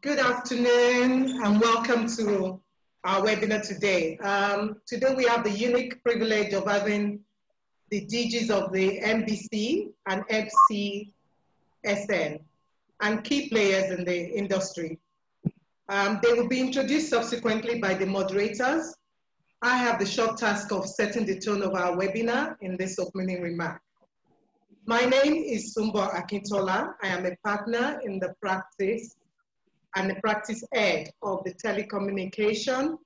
Good afternoon and welcome to our webinar today. Um, today we have the unique privilege of having the DGs of the NBC and FCSN and key players in the industry. Um, they will be introduced subsequently by the moderators. I have the short task of setting the tone of our webinar in this opening remark. My name is Sumbo Akintola. I am a partner in the practice and the practice head of the telecommunication,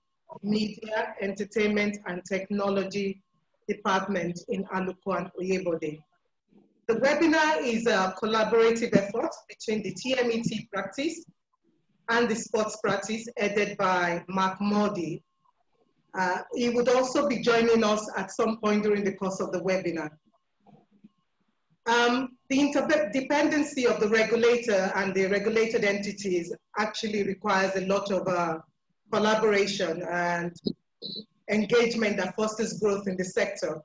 media, entertainment, and technology department in Aluko and Oyebode. The webinar is a collaborative effort between the TMET practice and the sports practice headed by Mark Mordi. Uh, he would also be joining us at some point during the course of the webinar. Um, the interdependency of the regulator and the regulated entities actually requires a lot of uh, collaboration and engagement that fosters growth in the sector.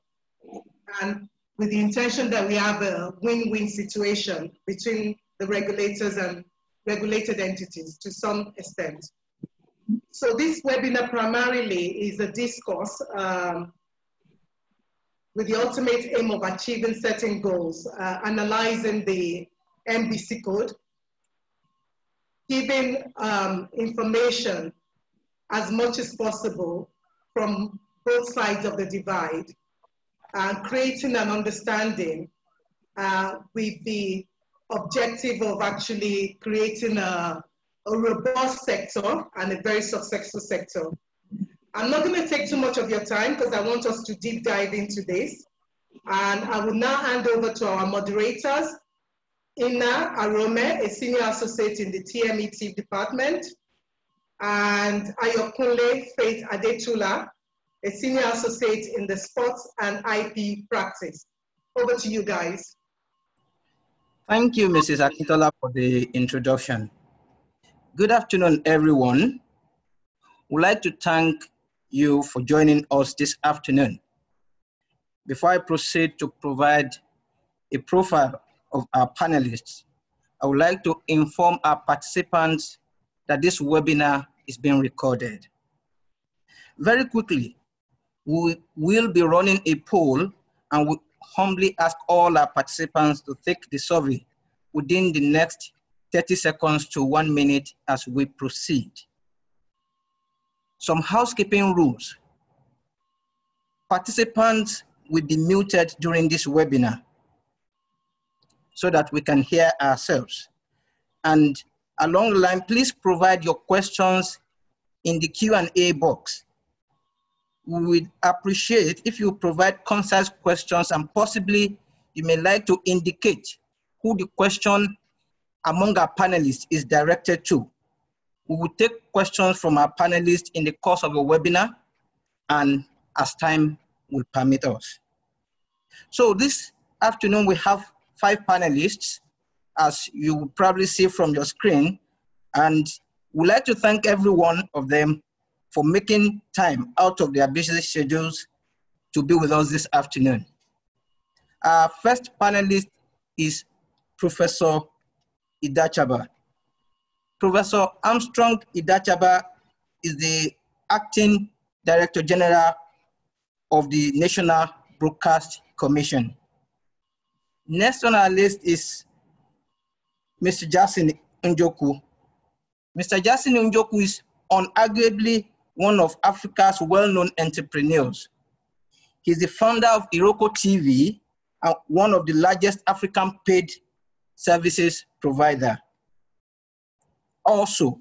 And with the intention that we have a win-win situation between the regulators and regulated entities to some extent. So this webinar primarily is a discourse um, with the ultimate aim of achieving certain goals, uh, analyzing the NBC code, giving um, information as much as possible from both sides of the divide, and creating an understanding uh, with the objective of actually creating a, a robust sector and a very successful sector. I'm not going to take too much of your time because I want us to deep dive into this. And I will now hand over to our moderators, Ina Arome, a senior associate in the TMET department, and Ayokunle Faith Adetula, a senior associate in the sports and IP practice. Over to you guys. Thank you, Mrs. Akintola, for the introduction. Good afternoon, everyone. We'd like to thank you for joining us this afternoon. Before I proceed to provide a profile of our panelists, I would like to inform our participants that this webinar is being recorded. Very quickly, we will be running a poll and we humbly ask all our participants to take the survey within the next 30 seconds to one minute as we proceed. Some housekeeping rules. Participants will be muted during this webinar so that we can hear ourselves. And along the line, please provide your questions in the Q&A box. We would appreciate if you provide concise questions and possibly you may like to indicate who the question among our panelists is directed to. We will take questions from our panelists in the course of the webinar and as time will permit us. So this afternoon we have five panelists, as you will probably see from your screen, and we'd like to thank every one of them for making time out of their busy schedules to be with us this afternoon. Our first panelist is Professor Idachaba. Professor Armstrong Idachaba is the acting Director General of the National Broadcast Commission. Next on our list is Mr. Jason Njoku. Mr. Jason Njoku is unarguably one of Africa's well-known entrepreneurs. He's the founder of Iroko TV, and uh, one of the largest African paid services provider. Also,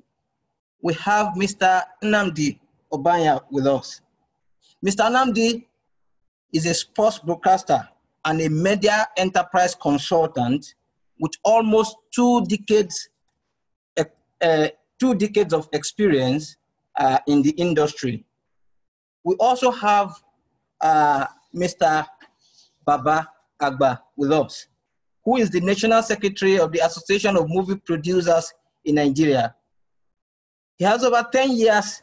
we have Mr. Nnamdi Obanya with us. Mr. Nnamdi is a sports broadcaster and a media enterprise consultant with almost two decades, uh, two decades of experience uh, in the industry. We also have uh, Mr. Baba Agba with us, who is the National Secretary of the Association of Movie Producers in Nigeria. He has over 10 years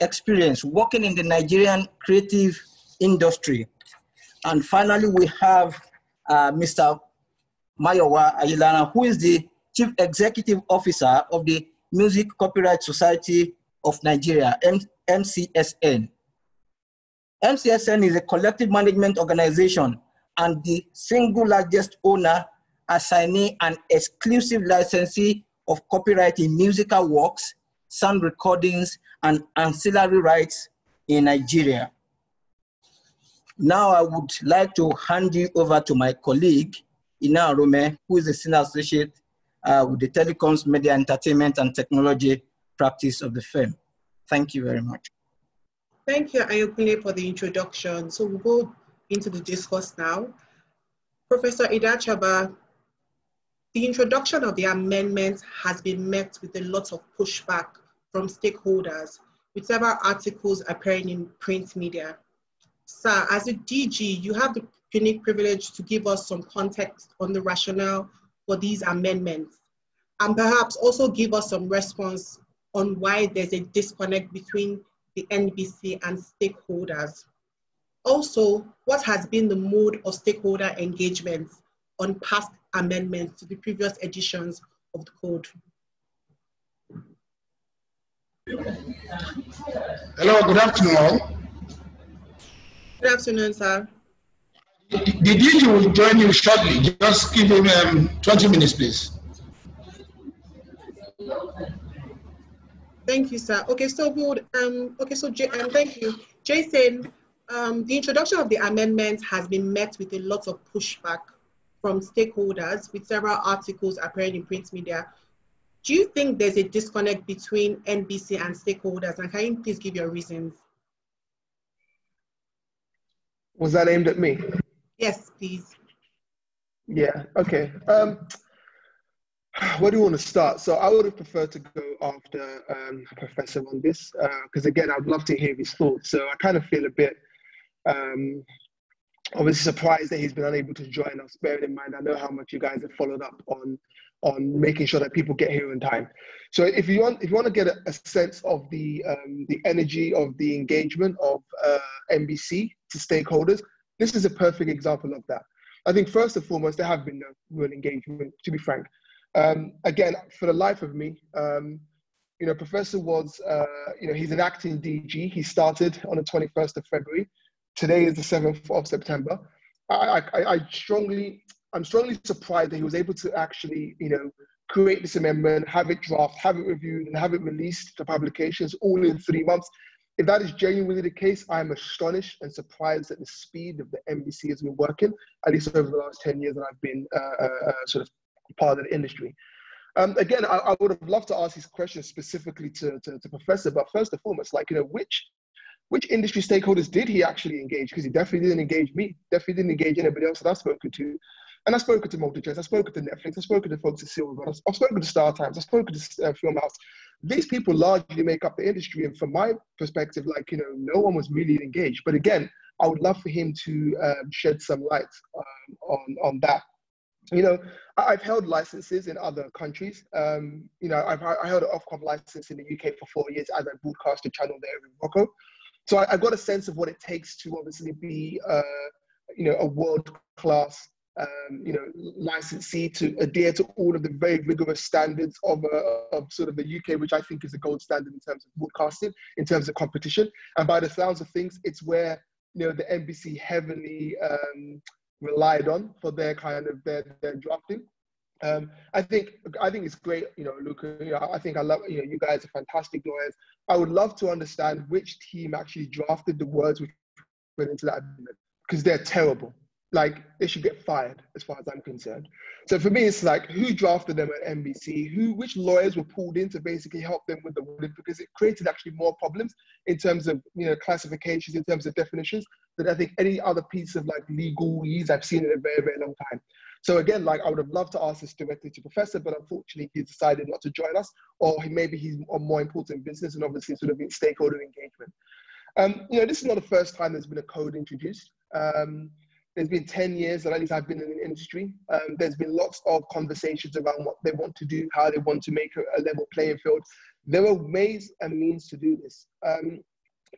experience working in the Nigerian creative industry. And finally, we have uh, Mr. Mayowa Ayilaran, who is the Chief Executive Officer of the Music Copyright Society of Nigeria, MCSN. MCSN is a collective management organization and the single largest owner, assignee, and exclusive licensee of copyright in musical works, sound recordings, and ancillary rights in Nigeria. Now I would like to hand you over to my colleague, Ina Arome, who is a senior associate uh, with the Telecoms, Media, Entertainment, and Technology practice of the firm. Thank you very much. Thank you, Ayokunle, for the introduction. So we'll go into the discourse now. Professor Idachaba, the introduction of the amendments has been met with a lot of pushback from stakeholders, with several articles appearing in print media. Sir, as a DG, you have the unique privilege to give us some context on the rationale for these amendments, and perhaps also give us some response on why there's a disconnect between the NBC and stakeholders. Also, what has been the mode of stakeholder engagement on past amendments to the previous editions of the code? Hello, good afternoon all. Good afternoon, sir. The DG will join you shortly. Just give him um, 20 minutes, please. Thank you, sir. Okay, so we'll, um, okay, so um, thank you. Jason, um, the introduction of the amendments has been met with a lot of pushback from stakeholders with several articles appearing in print media. Do you think there's a disconnect between NBC and stakeholders? And can you please give your reasons? Was that aimed at me? Yes, please. Yeah, okay. Um, where do you want to start? So I would have preferred to go after um, Professor on this, because uh, again, I'd love to hear his thoughts. So I kind of feel a bit um, obviously surprised that he's been unable to join us. Bearing in mind, I know how much you guys have followed up on on making sure that people get here in time. So if you want, if you want to get a, a sense of the um, the energy of the engagement of uh, NBC to stakeholders, this is a perfect example of that. I think first and foremost, there have been no real engagement. To be frank, um, again, for the life of me, um, you know, Professor was, uh, you know, he's an acting DG. He started on the 21st of February. Today is the 7th of September. I, I, I strongly I'm strongly surprised that he was able to actually, you know, create this amendment, have it drafted, have it reviewed, and have it released to publications all in three months. If that is genuinely the case, I'm astonished and surprised at the speed of the NBC has been working, at least over the last 10 years that I've been uh, uh, uh, sort of part of the industry. Um, again, I, I, would have loved to ask these questions specifically to, to, to Professor, but first and foremost, like, you know, which which industry stakeholders did he actually engage? Because he definitely didn't engage me, definitely didn't engage anybody else that I've spoken to. And I've spoken to MultiChoice, I've spoken to Netflix, I've spoken to folks at Silver, I've spoken to Star Times, I've spoken to uh, Filmhouse. These people largely make up the industry. And from my perspective, like, you know, no one was really engaged. But again, I would love for him to um, shed some light um, on, on that. You know, I've held licenses in other countries. Um, you know, I've, I held an Ofcom license in the UK for four years as I broadcast a channel there in Morocco. So I, got a sense of what it takes to obviously be, uh, you know, a world class um, you know, licensee to adhere to all of the very rigorous standards of, uh, of sort of the UK, which I think is the gold standard in terms of broadcasting, in terms of competition. And by the sounds of things, it's where you know the NBC heavily um, relied on for their kind of their, their drafting. Um, I think I think it's great, you know, Aluko. You know, I think I love you know you guys are fantastic lawyers. I would love to understand which team actually drafted the words which went into that agreement because they're terrible like they should get fired as far as I'm concerned. So for me, it's like who drafted them at NBC, who which lawyers were pulled in to basically help them with the wording because it created actually more problems in terms of you know classifications, in terms of definitions than I think any other piece of like legalese I've seen in a very very long time. So again, like I would have loved to ask this directly to Professor, but unfortunately he's decided not to join us, or maybe he's on more important business and obviously sort of stakeholder engagement. Um, you know, this is not the first time there's been a code introduced. Um, there's been 10 years that at least I've been in the industry. Um, there's been lots of conversations around what they want to do, how they want to make a, a level playing field. There are ways and means to do this. Um,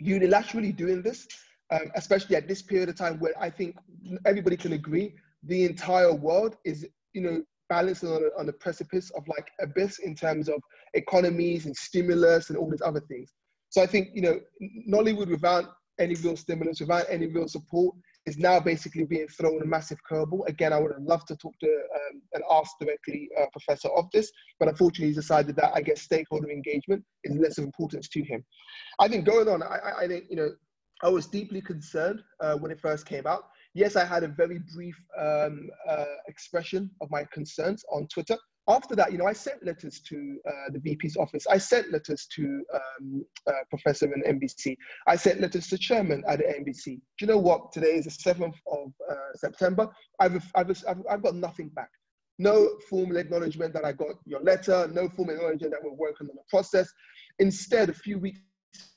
unilaterally doing this, um, especially at this period of time where I think everybody can agree the entire world is, you know, balancing on, on the precipice of like abyss in terms of economies and stimulus and all these other things. So I think, you know, Nollywood without any real stimulus, without any real support, is now basically being thrown a massive curveball. Again, I would have loved to talk to um, and ask directly uh, Professor of this, but unfortunately, he's decided that I guess stakeholder engagement is less of importance to him. I think going on, I, I think you know, I was deeply concerned uh, when it first came out. Yes, I had a very brief um, uh, expression of my concerns on Twitter, after that, you know, I sent letters to uh, the VP's office. I sent letters to um, uh, Professor in NBC. I sent letters to Chairman at the NBC. Do you know what? Today is the 7th of uh, September. I've, I've, I've, I've got nothing back. No formal acknowledgement that I got your letter, no formal acknowledgement that we're working on the process. Instead, a few weeks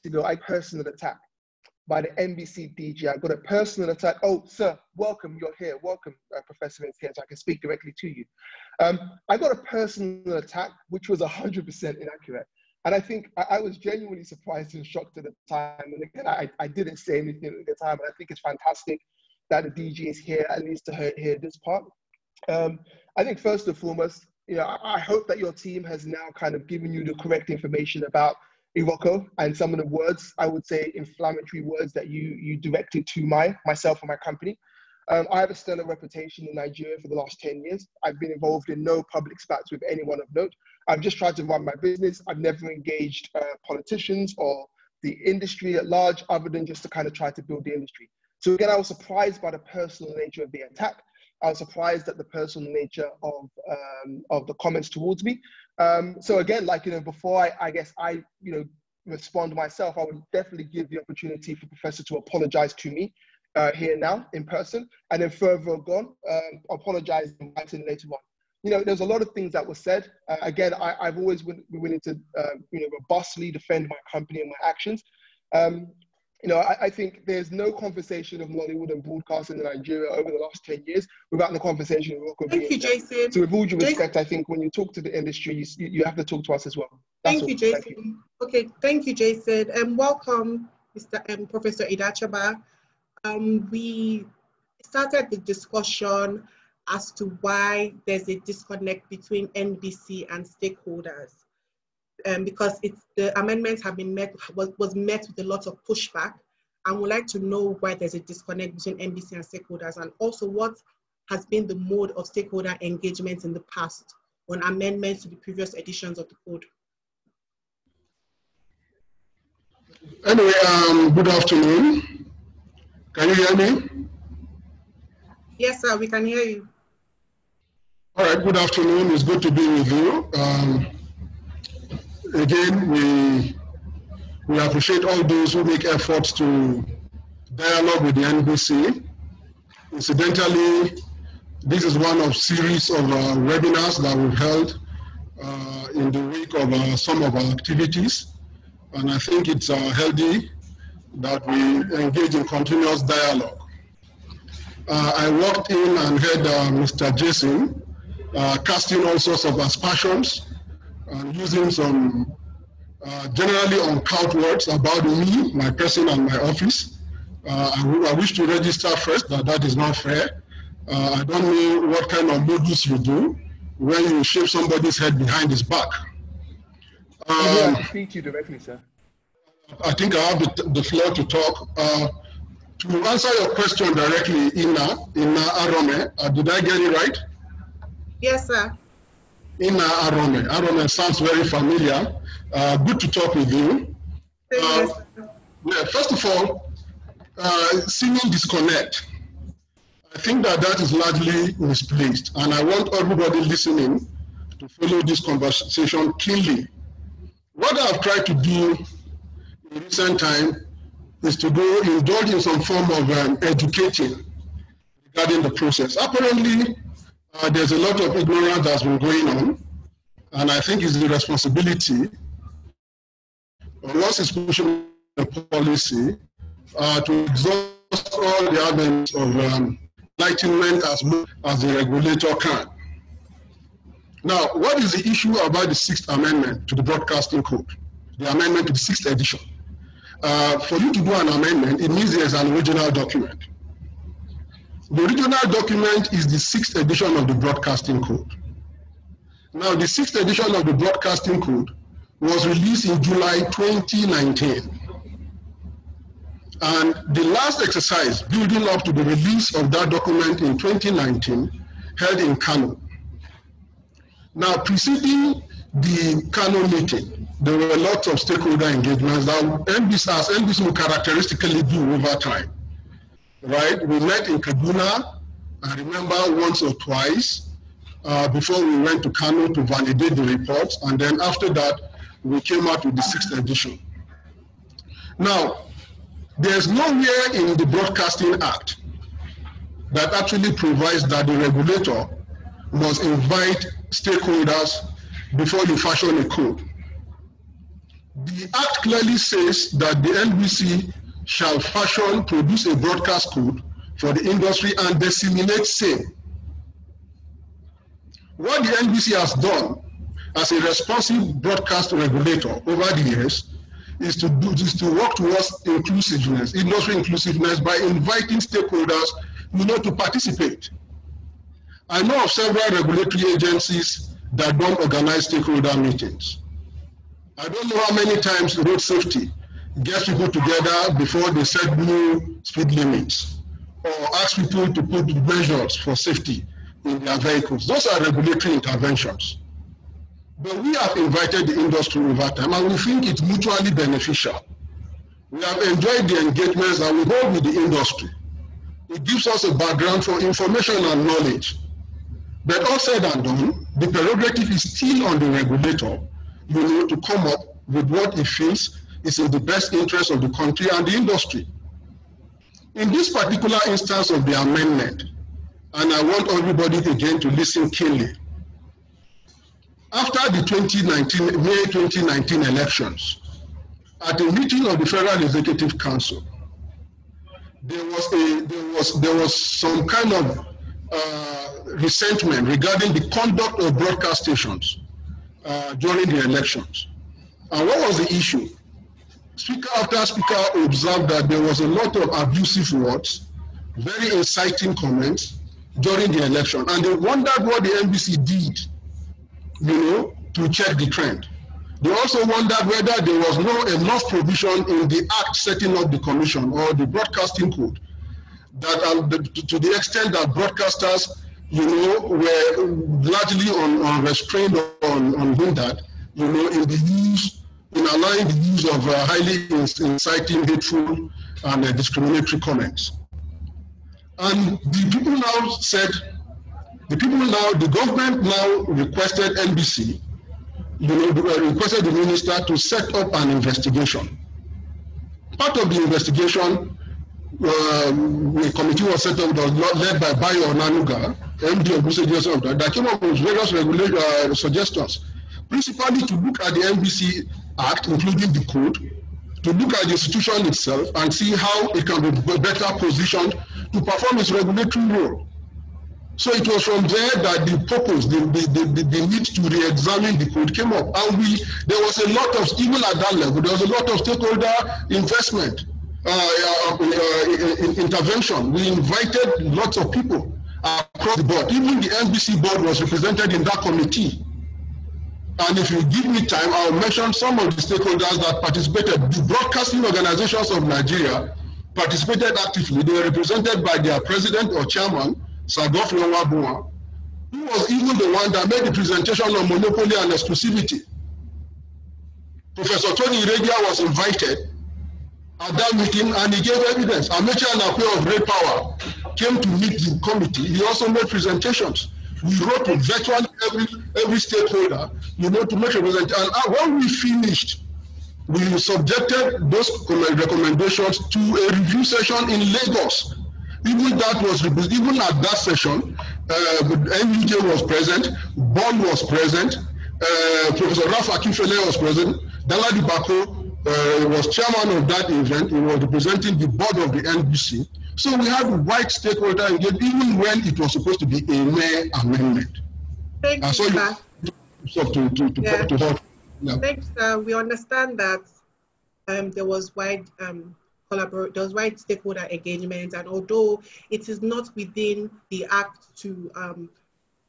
ago, I personally attacked by the NBC DG. I got a personal attack. Oh, sir, welcome. You're here. Welcome, uh, Professor is here, so I can speak directly to you. Um, I got a personal attack, which was 100% inaccurate. And I think I, I, was genuinely surprised and shocked at the time. And again, I, I didn't say anything at the time, but I think it's fantastic that the DG is here, at least to hear, this part. Um, I think first and foremost, you know, I, I hope that your team has now kind of given you the correct information about Iroko and some of the words, I would say inflammatory words that you, you directed to my, myself and my company. Um, I have a stellar reputation in Nigeria for the last 10 years. I've been involved in no public spats with anyone of note. I've just tried to run my business. I've never engaged uh, politicians or the industry at large, other than just to kind of try to build the industry. So again, I was surprised by the personal nature of the attack. I was surprised at the personal nature of um, of the comments towards me. Um, so again, like you know, before I, I guess I you know respond myself, I would definitely give the opportunity for Professor to apologize to me uh, here now in person, and then further on, um, apologize in writing later on. You know, there's a lot of things that were said. Uh, again, I, have always been willing to, uh, you know, robustly defend my company and my actions. Um, you know, I, I, think there's no conversation of Nollywood and broadcasting in Nigeria over the last 10 years without the conversation of Thank you, Jason. So with all due respect, I think when you talk to the industry, you, you have to talk to us as well. That's thank you, Jason. Thank you. Okay, thank you, Jason. And um, welcome, Mr. Um, Professor Idachaba. Um, we started the discussion as to why there's a disconnect between NBC and stakeholders um, because it's the amendments have been met was, was met with a lot of pushback and would like to know why there's a disconnect between NBC and stakeholders and also what has been the mode of stakeholder engagement in the past on amendments to the previous editions of the code. Anyway, um, good afternoon. Can you hear me? Yes, sir, we can hear you. All right, good afternoon. It's good to be with you. Um, again, we, we appreciate all those who make efforts to dialogue with the NBC. Incidentally, this is one of series of uh, webinars that we've held uh, in the week of uh, some of our activities. And I think it's uh, healthy that we engage in continuous dialogue. Uh, I walked in and heard uh, Mr. Jason casting all sorts of aspersions using some uh, generally uncouth words about me, my person, and my office. Uh, I, I, wish to register first that that is not fair. Uh, I don't know what kind of modus you do when you shave somebody's head behind his back. Um, I speak to you directly, sir. I think I have the, the floor to talk. Uh, to answer your question directly, Ina, Ina Arome, uh, did I get it right? Yes, sir. Ina Arome. Arome sounds very familiar. Uh, good to talk with you. Uh, yeah, first of all, uh, seeming disconnect. I think that that is largely misplaced, and I want everybody listening to follow this conversation keenly. What I've tried to do in recent time is to go indulge in some form of um, educating regarding the process. Apparently, uh, there's a lot of ignorance that's been going on, and I think it's the responsibility of us pushing the policy uh, to exhaust all the avenues of um, enlightenment as much as the regulator can. Now, what is the issue about the Sixth Amendment to the Broadcasting Code, the amendment to the Sixth Edition? Uh, for you to do an amendment, it means there's an original document. The original document is the sixth edition of the Broadcasting Code. Now, the sixth edition of the Broadcasting Code was released in July 2019. And the last exercise building up to the release of that document in 2019 held in Kano. Now, preceding the Kano meeting, there were lots of stakeholder engagements that NBC, as will characteristically do over time. Right? We met in Kaduna, I remember once or twice, uh, before we went to Kano to validate the reports, and then after that, we came out with the sixth edition. Now, there's nowhere in the Broadcasting Act that actually provides that the regulator must invite stakeholders before you fashion a code. The Act clearly says that the NBC shall fashion, produce a broadcast code for the industry and disseminate same. What the NBC has done as a responsive broadcast regulator over the years is to do is to work towards inclusiveness, industry inclusiveness by inviting stakeholders, you know, to participate. I know of several regulatory agencies that don't organize stakeholder meetings. I don't know how many times road safety gets people together before they set new speed limits or ask people to put measures for safety in their vehicles. Those are regulatory interventions. But we have invited the industry over time and we think it's mutually beneficial. We have enjoyed the engagements that we hold with the industry. It gives us a background for information and knowledge. But all said and done, the prerogative is still on the regulator, you know, to come up with what it feels is in the best interest of the country and the industry. In this particular instance of the amendment, and I want everybody again to listen keenly, after the 2019, May 2019 elections, at a meeting of the Federal Executive Council, there was a there was there was some kind of uh, resentment regarding the conduct of broadcast stations uh, during the elections. And what was the issue? Speaker after speaker observed that there was a lot of abusive words, very inciting comments during the election, and they wondered what the NBC did you know, to check the trend. They also wondered whether there was no enough provision in the act setting up the commission or the broadcasting code that uh, the, to the extent that broadcasters, you know, were largely on, on restrained or on, you know, in the use, in allowing the use of uh, highly inciting, hateful, and uh, discriminatory comments. And the people now said, the people now, the government now requested NBC, you know, uh, requested the minister to set up an investigation. Part of the investigation, a committee was set up that was led by Bayo Onanuga, MD of Musa that came up with various regulation uh, suggestions, principally to look at the NBC Act, including the code, to look at the institution itself and see how it can be better positioned to perform its regulatory role. So it was from there that the purpose, the, the, the, the need to re-examine the code came up. And we, there was a lot of, even at that level, there was a lot of stakeholder investment, uh, uh, uh, intervention. We invited lots of people across the board. Even the NBC board was represented in that committee. And if you give me time, I'll mention some of the stakeholders that participated. The broadcasting organizations of Nigeria participated actively. They were represented by their president or chairman, Godfrey Onwabunwa, who was even the one that made the presentation on monopoly and exclusivity. Professor Tony Iradia was invited at that meeting and he gave evidence. Amechi Anakwe of Great Power came to meet the committee. He also made presentations. We wrote to virtually every every stakeholder, you know, to make representation. And uh, when we finished, we subjected those recommendations to a review session in Lagos even that was even at that session, uh, NUJ was present, BON was present, uh, Professor Ralph Akinfeleye was present, Danladi Bako uh, was chairman of that event. He was representing the board of the NBC. So we had wide stakeholder engagement, even when it was supposed to be a mere amendment. Thank you, sir. To, to, to, yeah. to, yeah. Thanks, sir. We understand that um, there was wide um, collaborate, does right stakeholder engagement, and although it is not within the act to um,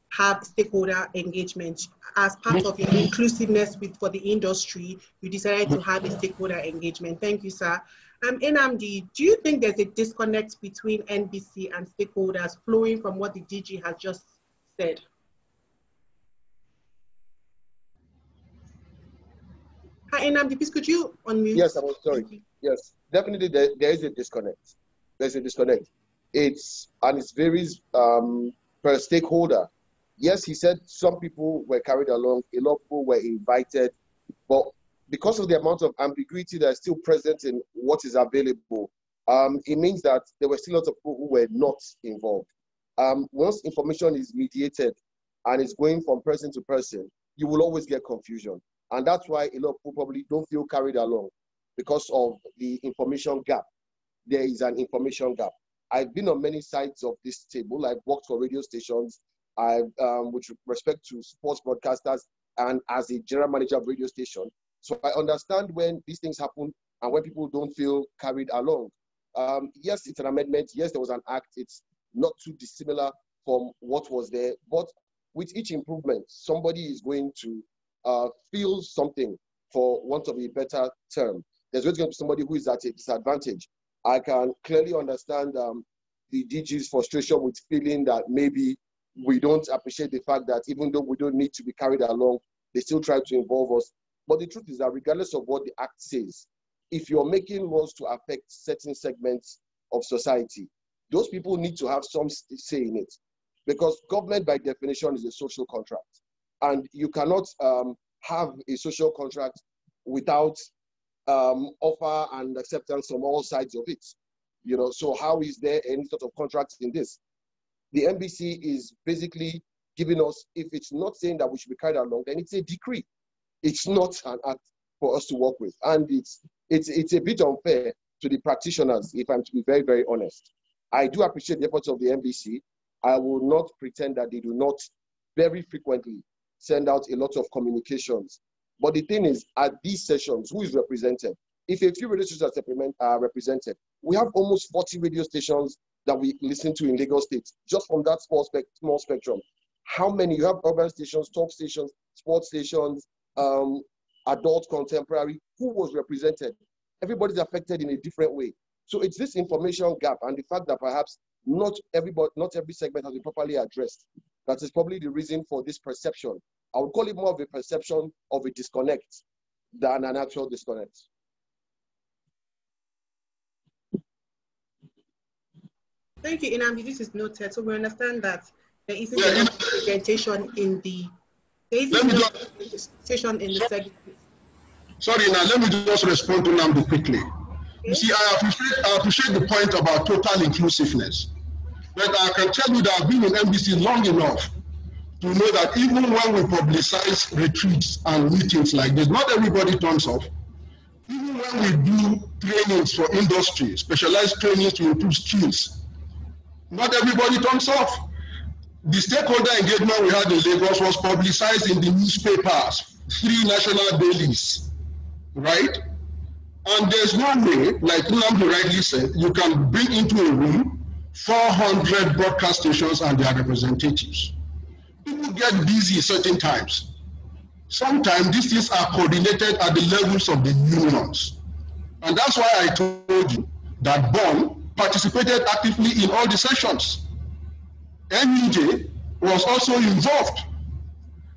have stakeholder engagement. As part of your inclusiveness with, for the industry, you decided to have a stakeholder engagement. Thank you, sir. Um, Nnamdi, do you think there's a disconnect between NBC and stakeholders flowing from what the DG has just said? Hi, Nnamdi, please could you unmute? Yes, I'm sorry. Yes, definitely there, there is a disconnect. There's a disconnect. It's, and it varies um, per stakeholder. Yes, he said some people were carried along, a lot of people were invited, but because of the amount of ambiguity that is still present in what is available, um, it means that there were still lots of people who were not involved. Um, once information is mediated and it's going from person to person, you will always get confusion. And that's why a lot of people probably don't feel carried along because of the information gap. There is an information gap. I've been on many sides of this table. I've worked for radio stations. I've, um, with respect to sports broadcasters and as a general manager of radio station. So I understand when these things happen and when people don't feel carried along. Um, yes, it's an amendment. Yes, there was an act. It's not too dissimilar from what was there. But with each improvement, somebody is going to uh, feel something, for want of a better term. There's always going to be somebody who is at a disadvantage. I can clearly understand um, the DG's frustration with feeling that maybe we don't appreciate the fact that even though we don't need to be carried along, they still try to involve us. But the truth is that regardless of what the act says, if you're making laws to affect certain segments of society, those people need to have some say in it. Because government, by definition, is a social contract. And you cannot um, have a social contract without um, offer and acceptance from all sides of it. You know, so how is there any sort of contract in this? The NBC is basically giving us, if it's not saying that we should be carried along, then it's a decree. It's not an act for us to work with. And it's, it's, it's a bit unfair to the practitioners, if I'm to be very, very honest. I do appreciate the efforts of the NBC. I will not pretend that they do not very frequently send out a lot of communications. But the thing is, at these sessions, who is represented? If a few radio stations are represented, we have almost 40 radio stations that we listen to in Lagos State, just from that small, spec small spectrum. How many? You have urban stations, talk stations, sports stations, um, adult contemporary. Who was represented? Everybody's affected in a different way. So it's this information gap and the fact that perhaps not everybody, not every segment has been properly addressed. That is probably the reason for this perception. I would call it more of a perception of a disconnect than an actual disconnect. Thank you, Nnamdi. This is noted. So we understand that there isn't yeah, enough representation in the there isn't enough representation in the segment. Sorry, now let me just respond to Nnamdi quickly. Okay. You see, I appreciate, I appreciate the point about total inclusiveness. But I can tell you that I've been in NBC long enough to know that even when we publicize retreats and meetings like this, not everybody turns up. Even when we do trainings for industry, specialized trainings to improve skills, not everybody turns off. The stakeholder engagement we had in Lagos was publicized in the newspapers, three national dailies, right? And there's no way, like Nnamdi rightly said, you can bring into a room 400 broadcast stations and their representatives. People get busy certain times. Sometimes these things are coordinated at the levels of the unions. And that's why I told you that BON participated actively in all the sessions. NUJ was also involved.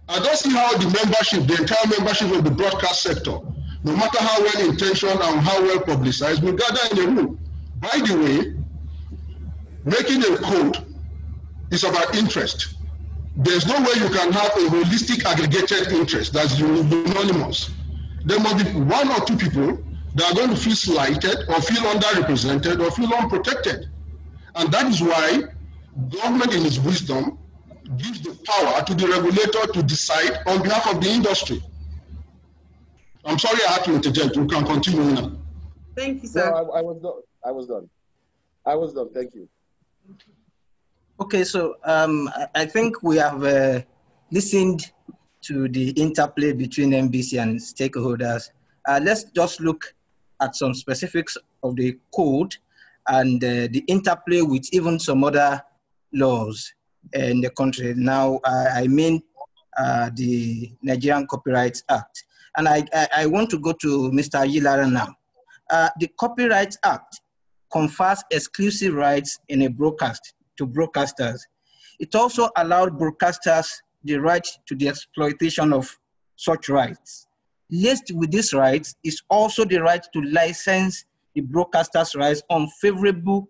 I don't see how the membership, the entire membership of the broadcast sector, no matter how well intentioned and how well publicized, will gather in a room. By the way, Making a code is about interest. There's no way you can have a holistic aggregated interest that's unanimous. There must be one or two people that are going to feel slighted or feel underrepresented or feel unprotected. And that is why government in its wisdom gives the power to the regulator to decide on behalf of the industry. I'm sorry I had to interject. We can continue now. Thank you, sir. No, I, I was done. I was done. I was done. Thank you. Okay, so um, I think we have uh, listened to the interplay between NBC and stakeholders. Uh, let's just look at some specifics of the code and uh, the interplay with even some other laws. in the country. Now, I mean uh, the Nigerian Copyright Act. And I, I, I, want to go to Mr. Ayilaran now. Uh, the Copyright Act confers exclusive rights in a broadcast to broadcasters. It also allowed broadcasters the right to the exploitation of such rights. Laced with these rights is also the right to license the broadcaster's rights on favorable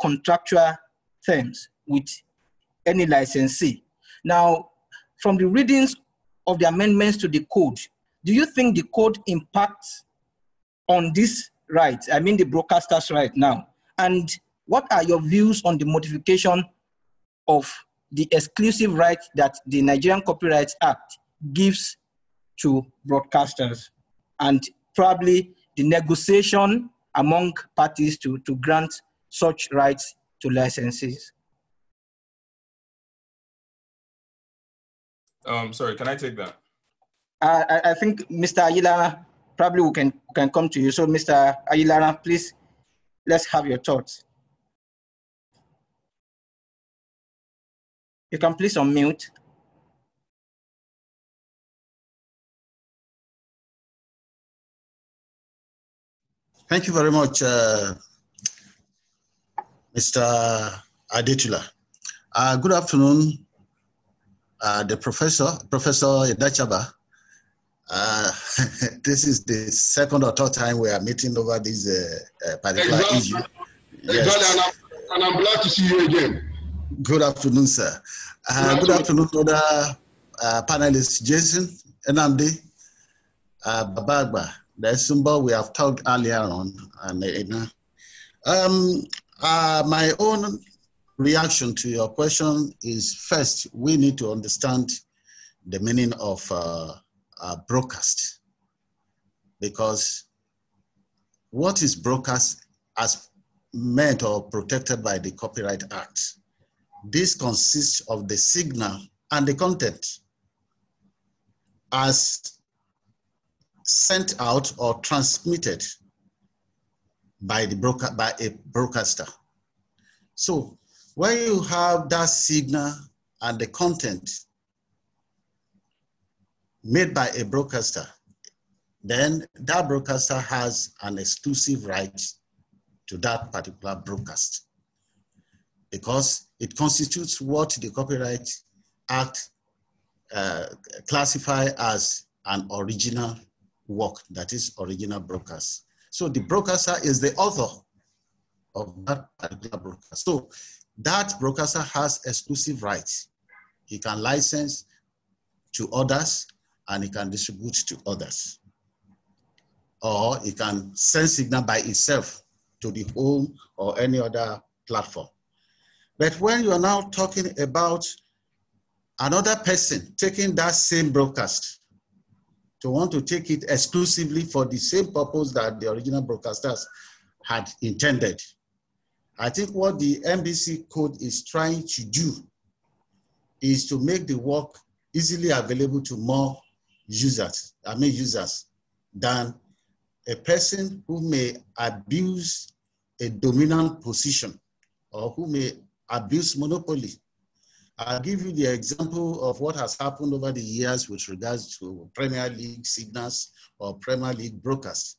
contractual terms with any licensee. Now, from the readings of the amendments to the code, do you think the code impacts on this right? I mean the broadcaster's right now. And what are your views on the modification of the exclusive right that the Nigerian Copyright Act gives to broadcasters and probably the negotiation among parties to, to grant such rights to licenses? Um, sorry, can I take that? Uh, I, I think Mr. Ayilaran, probably we can, can come to you. So Mr. Ayilaran, please, let's have your thoughts. You can please unmute. Thank you very much, uh, Mr. Adetula. Uh, good afternoon, uh, the professor, Professor Idachaba. Uh, this is the second or third time we are meeting over this uh, uh, particular exactly. issue. Yes. Exactly, and I'm, and I'm, glad to see you again. Good afternoon, sir. Uh, good, afternoon. good afternoon to other uh, panelists, Jason, Nnamdi, uh, Baba Agba, the symbol we have talked earlier on, and uh, um, uh, my own reaction to your question is first, we need to understand the meaning of uh, broadcast. Because what is broadcast as meant or protected by the Copyright Act? This consists of the signal and the content as sent out or transmitted by the broker by a broadcaster. So when you have that signal and the content made by a broadcaster, then that broadcaster has an exclusive right to that particular broadcast because it constitutes what the Copyright Act uh, classify as an original work, that is original broadcast. So the broadcaster is the author of that particular broadcast. So that broadcaster has exclusive rights. He can license to others and he can distribute to others. Or it can send signal by itself to the home or any other platform. But when you are now talking about another person taking that same broadcast to want to take it exclusively for the same purpose that the original broadcasters had intended, I think what the NBC code is trying to do is to make the work easily available to more users, I mean users, than a person who may abuse a dominant position or who may abuse monopoly. I'll give you the example of what has happened over the years with regards to Premier League signals or Premier League brokers.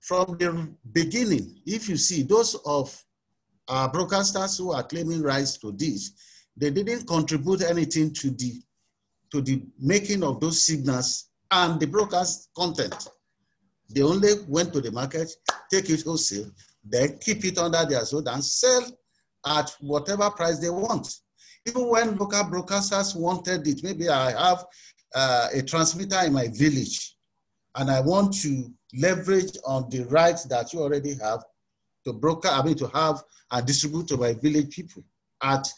From the beginning, if you see those of uh, broadcasters who are claiming rights to this, they didn't contribute anything to the, to the making of those signals and the broadcast content. They only went to the market, take it wholesale, then keep it under their sword and sell at whatever price they want. Even when local broadcasters wanted it, maybe I have uh, a transmitter in my village and I want to leverage on the rights that you already have to broker, I mean to have and distribute to my village people at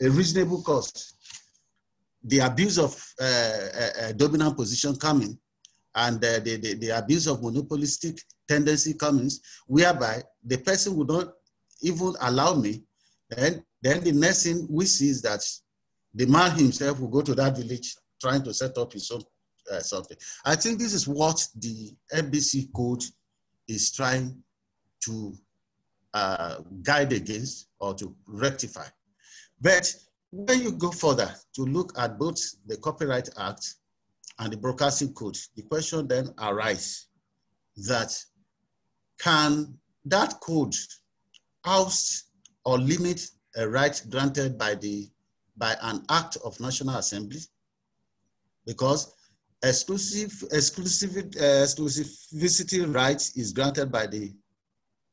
a reasonable cost. The abuse of uh, a, a dominant position coming and uh, the, the, the, abuse of monopolistic tendency comes, whereby the person would not even allow me, And then the next thing we see is that the man himself will go to that village trying to set up his own uh, something. I think this is what the NBC code is trying to uh, guide against or to rectify. But when you go further to look at both the Copyright Act and the Broadcasting Code, the question then arises that can that code oust or limit a right granted by the by an act of National Assembly? Because exclusive exclusive uh, exclusivity rights is granted by the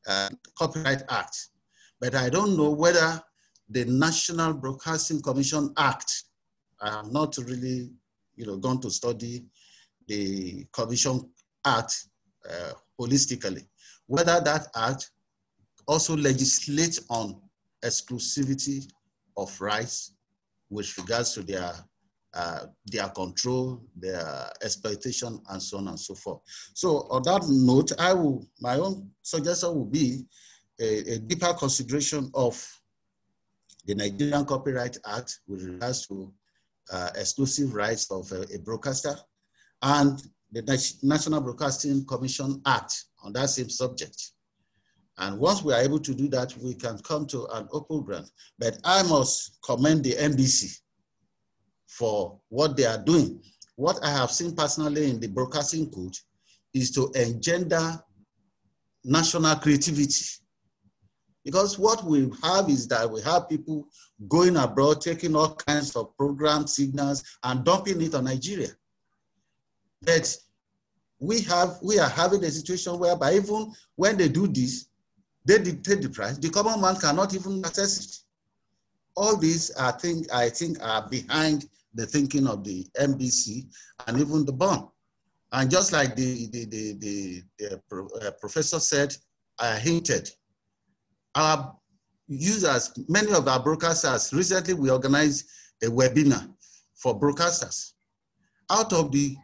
uh, Copyright Act, but I don't know whether the National Broadcasting Commission Act. I have not really, you know, gone to study the Commission Act uh, holistically. Whether that act also legislates on exclusivity of rights with regards to their uh, their control, their exploitation, and so on and so forth. So on that note, I will, my own suggestion will be a, a deeper consideration of the Nigerian Copyright Act with regards to uh, exclusive rights of a, a, broadcaster and the National Broadcasting Commission Act on that same subject. And once we are able to do that, we can come to an open ground. But I must commend the NBC for what they are doing. What I have seen personally in the broadcasting code is to engender national creativity because what we have is that we have people going abroad, taking all kinds of program signals and dumping it on Nigeria. But we have we are having a situation whereby even when they do this, they dictate the price. The common man cannot even access it. All these are think I think are behind the thinking of the NBC and even the BON. And just like the the the, the, the uh, professor said, I hinted our users, many of our broadcasters, recently we organized a webinar for broadcasters. Out of the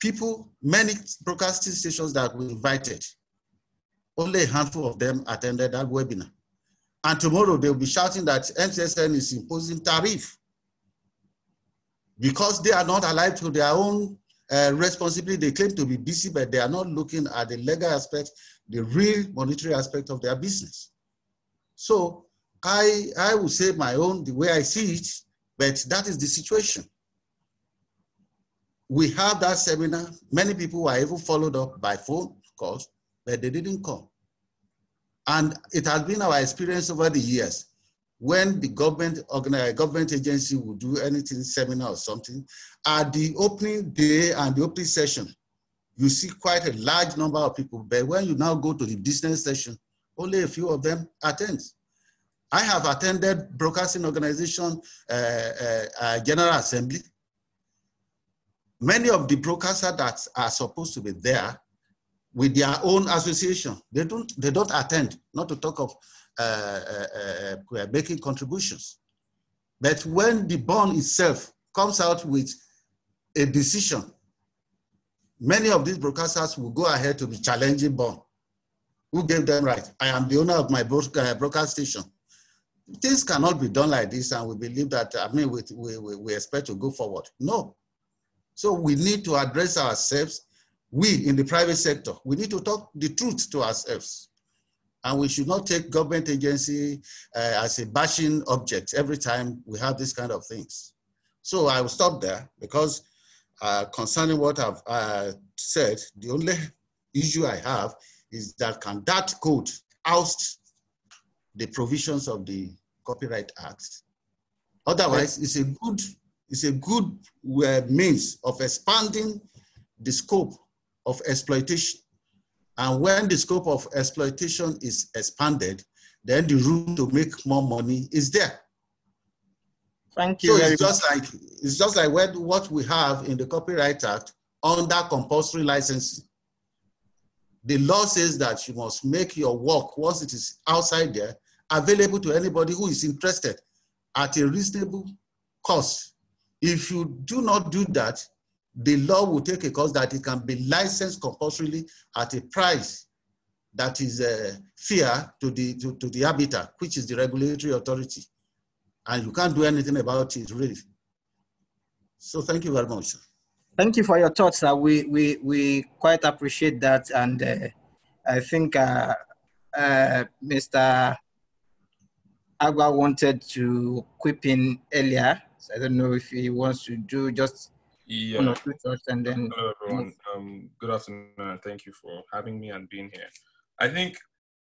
people, many broadcasting stations that we invited, only a handful of them attended that webinar. And tomorrow they'll be shouting that MCSN is imposing tariff because they are not alive to their own uh, responsibility. They claim to be busy, but they are not looking at the legal aspect, the real monetary aspect of their business. So I, I will say my own, the way I see it, but that is the situation. We have that seminar. Many people were even followed up by phone calls, but they didn't come. And it has been our experience over the years when the government government agency will do anything seminar or something at the opening day and the opening session you see quite a large number of people but when you now go to the business session only a few of them attend. I have attended broadcasting organization uh, uh, uh, general assembly. Many of the broadcasters that are supposed to be there with their own association, they don't, they don't attend, not to talk of uh, uh, uh, making contributions. But when the BON itself comes out with a decision, many of these broadcasters will go ahead to be challenging BON. Who gave them right? I am the owner of my uh, broadcast station. Things cannot be done like this, and we believe that, I mean, we, we, we expect to go forward. No. So we need to address ourselves. We in the private sector, we need to talk the truth to ourselves. And we should not take government agency uh, as a bashing object every time we have this kind of things. So I will stop there because uh, concerning what I've uh, said, the only issue I have is that can that code oust the provisions of the Copyright Act? Otherwise, it's a good, it's a good uh, means of expanding the scope of exploitation. And when the scope of exploitation is expanded, then the room to make more money is there. Thank you. So it's just like it's just like what we have in the Copyright Act under compulsory licensing the law says that you must make your work, once it is outside there, available to anybody who is interested at a reasonable cost. If you do not do that, the law will take a course that it can be licensed compulsorily at a price that is uh, fair to the, to, to the habitat, which is the regulatory authority. And you can't do anything about it, really. So thank you very much. Thank you for your thoughts. Uh, we, we, we quite appreciate that. And uh, I think uh, uh, Mr. Agba wanted to quip in earlier. So I don't know if he wants to do just yeah. one or two thoughts and then. Hello, everyone. Um, good afternoon, and thank you for having me and being here. I think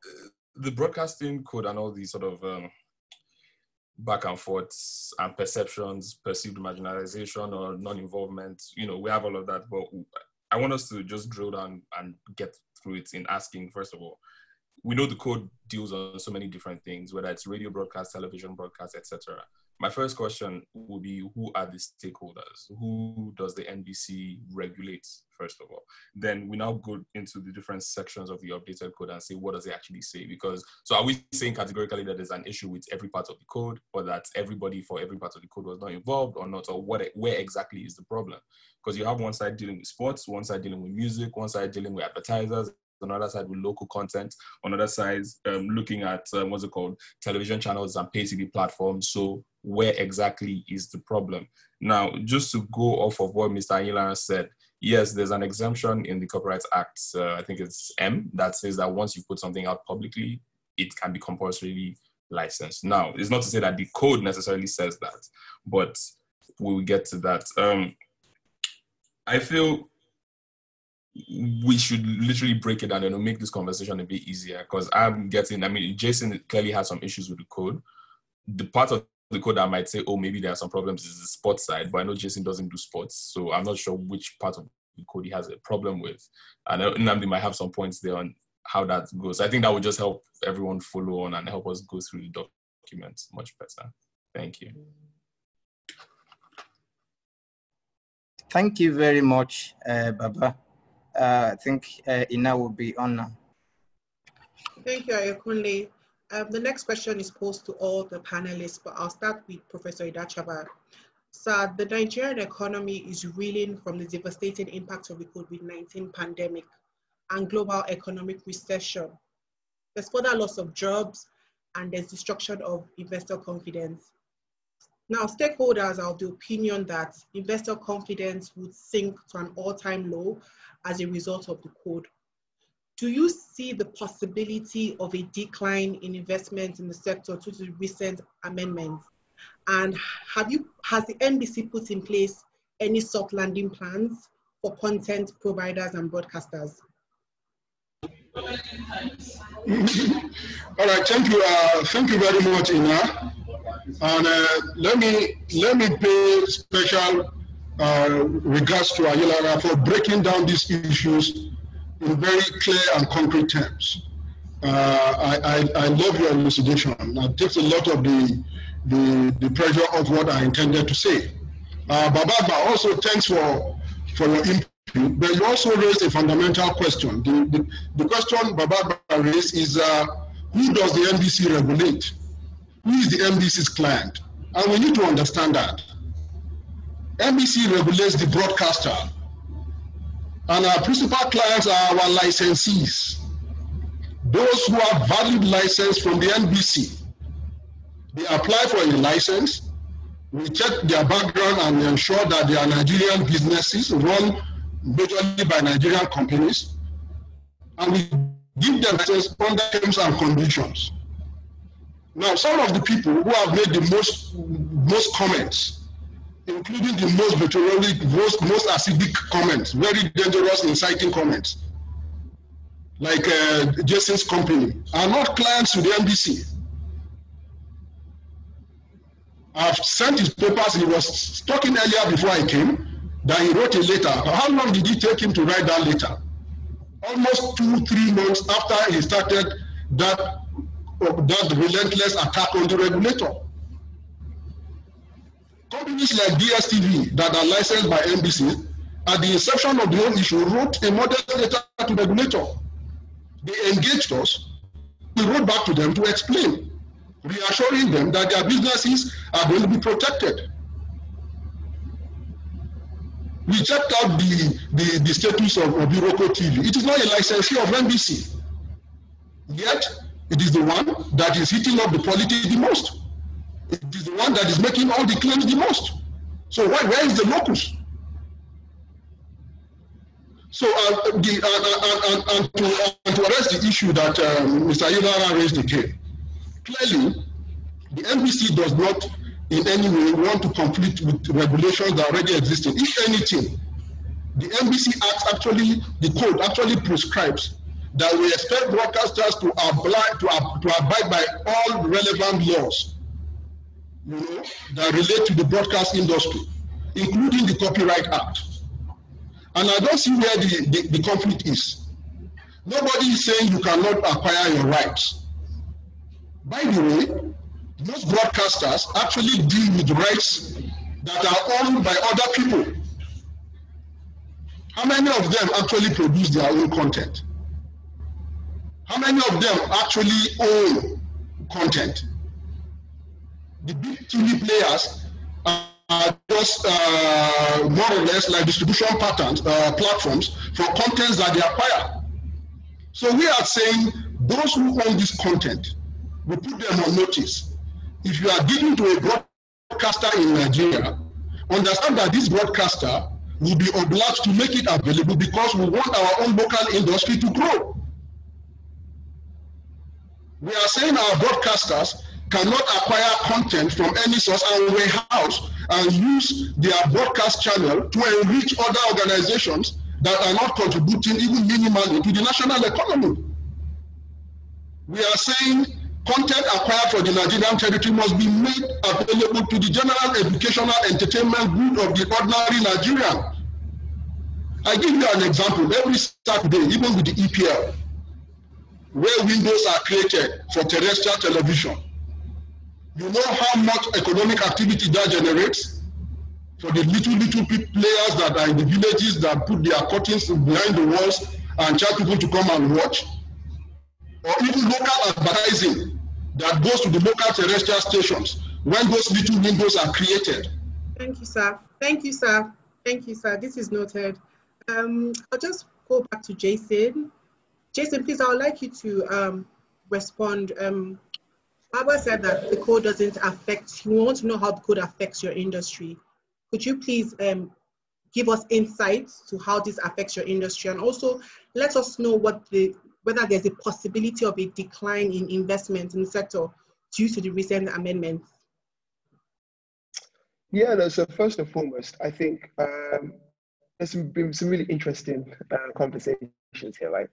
uh, the broadcasting code and all these sort of um, back and forth and perceptions, perceived marginalization or non-involvement, you know, we have all of that, but I want us to just drill down and get through it in asking, first of all, we know the code deals on so many different things, whether it's radio broadcast, television broadcast, etc. My first question will be who are the stakeholders? Who does the NBC regulate, first of all? Then we now go into the different sections of the updated code and say, what does it actually say? Because, so are we saying categorically that there's an issue with every part of the code or that everybody for every part of the code was not involved or not? Or what, where exactly is the problem? Because you have one side dealing with sports, one side dealing with music, one side dealing with advertisers, on the other side with local content, on the other side um, looking at um, what's it called, television channels and pay TV platforms. So where exactly is the problem? Now, just to go off of what Mr. Ayilara said, yes, there's an exemption in the Copyright Act, uh, I think it's M, that says that once you put something out publicly, it can be compulsorily licensed. Now, it's not to say that the code necessarily says that, but we'll get to that. Um, I feel we should literally break it down and make this conversation a bit easier because I'm getting, I mean, Jason clearly has some issues with the code. The part of the code I might say, oh, maybe there are some problems is the sports side, but I know Jason doesn't do sports. So I'm not sure which part of the code he has a problem with. And Nnamdi might have some points there on how that goes. I think that would just help everyone follow on and help us go through the document much better. Thank you. Thank you very much, uh, Baba I think uh, Ina will be on now. Thank you, Ayokunle. Um, the next question is posed to all the panelists, but I'll start with Professor Idachaba. So the Nigerian economy is reeling from the devastating impact of the COVID-19 pandemic and global economic recession. There's further loss of jobs and there's destruction of investor confidence. Now, stakeholders are of the opinion that investor confidence would sink to an all-time low as a result of the code. Do you see the possibility of a decline in investment in the sector due to recent amendments? And have you, has the NBC put in place any soft landing plans for content providers and broadcasters? All right, thank you. Uh, thank you very much, Ina. And uh, let me let me pay special uh, regards to Ayilara for breaking down these issues in very clear and concrete terms. Uh, I, I, I, love your elucidation. That takes a lot of the, the, the pressure of what I intended to say. Uh, Bababa, also thanks for, for your input, but you also raised a fundamental question. The, the, the question Bababa raised is uh, who does the NBC regulate? Who is the NBC's client? And we need to understand that. NBC regulates the broadcaster, and our principal clients are our licensees. Those who have valid license from the NBC. They apply for a license, we check their background and ensure that they are Nigerian businesses run majorly by Nigerian companies, and we give them license under terms and conditions. Now, some of the people who have made the most, most comments including the most vitriolic, most, most acidic comments, very dangerous, inciting comments, like uh, Jason's company, are not clients to the NBC. I've sent his papers. He was talking earlier before I came that he wrote a letter. How long did it take him to write that letter? Almost two, three months after he started that, uh, that relentless attack on the regulator. Companies like DSTV that are licensed by NBC, at the inception of the whole issue, wrote a modest letter to the regulator. They engaged us. We wrote back to them to explain, reassuring them that their businesses are going to be protected. We checked out the, the, the status of, of TV. It is not a licensee of NBC. Yet, it is the one that is heating up the politics the most. It is the one that is making all the claims the most. So why, where is the locus? So uh, the, uh, uh, uh to, and to address the issue that um, Mr. Ilara raised again, clearly The NBC does not in any way want to conflict with regulations that already exist. If anything, the NBC Act actually, the code actually prescribes that we expect broadcasters to abide, to, to abide by all relevant laws you know, that relate to the broadcast industry, including the Copyright Act. And I don't see where the, the, the conflict is. Nobody is saying you cannot acquire your rights. By the way, most broadcasters actually deal with rights that are owned by other people. How many of them actually produce their own content? How many of them actually own content? The big TV players are just uh, more or less like distribution patterns, uh, platforms for contents that they acquire. So we are saying those who own this content, we put them on notice. If you are giving to a broadcaster in Nigeria, understand that this broadcaster will be obliged to make it available because we want our own local industry to grow. We are saying our broadcasters cannot acquire content from any source and warehouse and use their broadcast channel to enrich other organizations that are not contributing even minimally to the national economy. We are saying content acquired for the Nigerian territory must be made available to the general educational entertainment good of the ordinary Nigerian. I give you an example. Every Saturday, even with the EPL, where windows are created for terrestrial television, you know how much economic activity that generates for the little, little players that are in the villages that put their curtains behind the walls and charge people to come and watch? Or even local advertising that goes to the local terrestrial stations when those little windows are created. Thank you, sir. Thank you, sir. Thank you, sir. This is noted. Um, I'll just go back to Jason. Jason, please, I would like you to um, respond. Um, Baba said that the code doesn't affect, you want to know how the code affects your industry. Could you please um, give us insights to how this affects your industry and also let us know what the, whether there's a possibility of a decline in investment in the sector due to the recent amendments? Yeah, no, so first and foremost, I think um, there's been some really interesting uh, conversations here, right?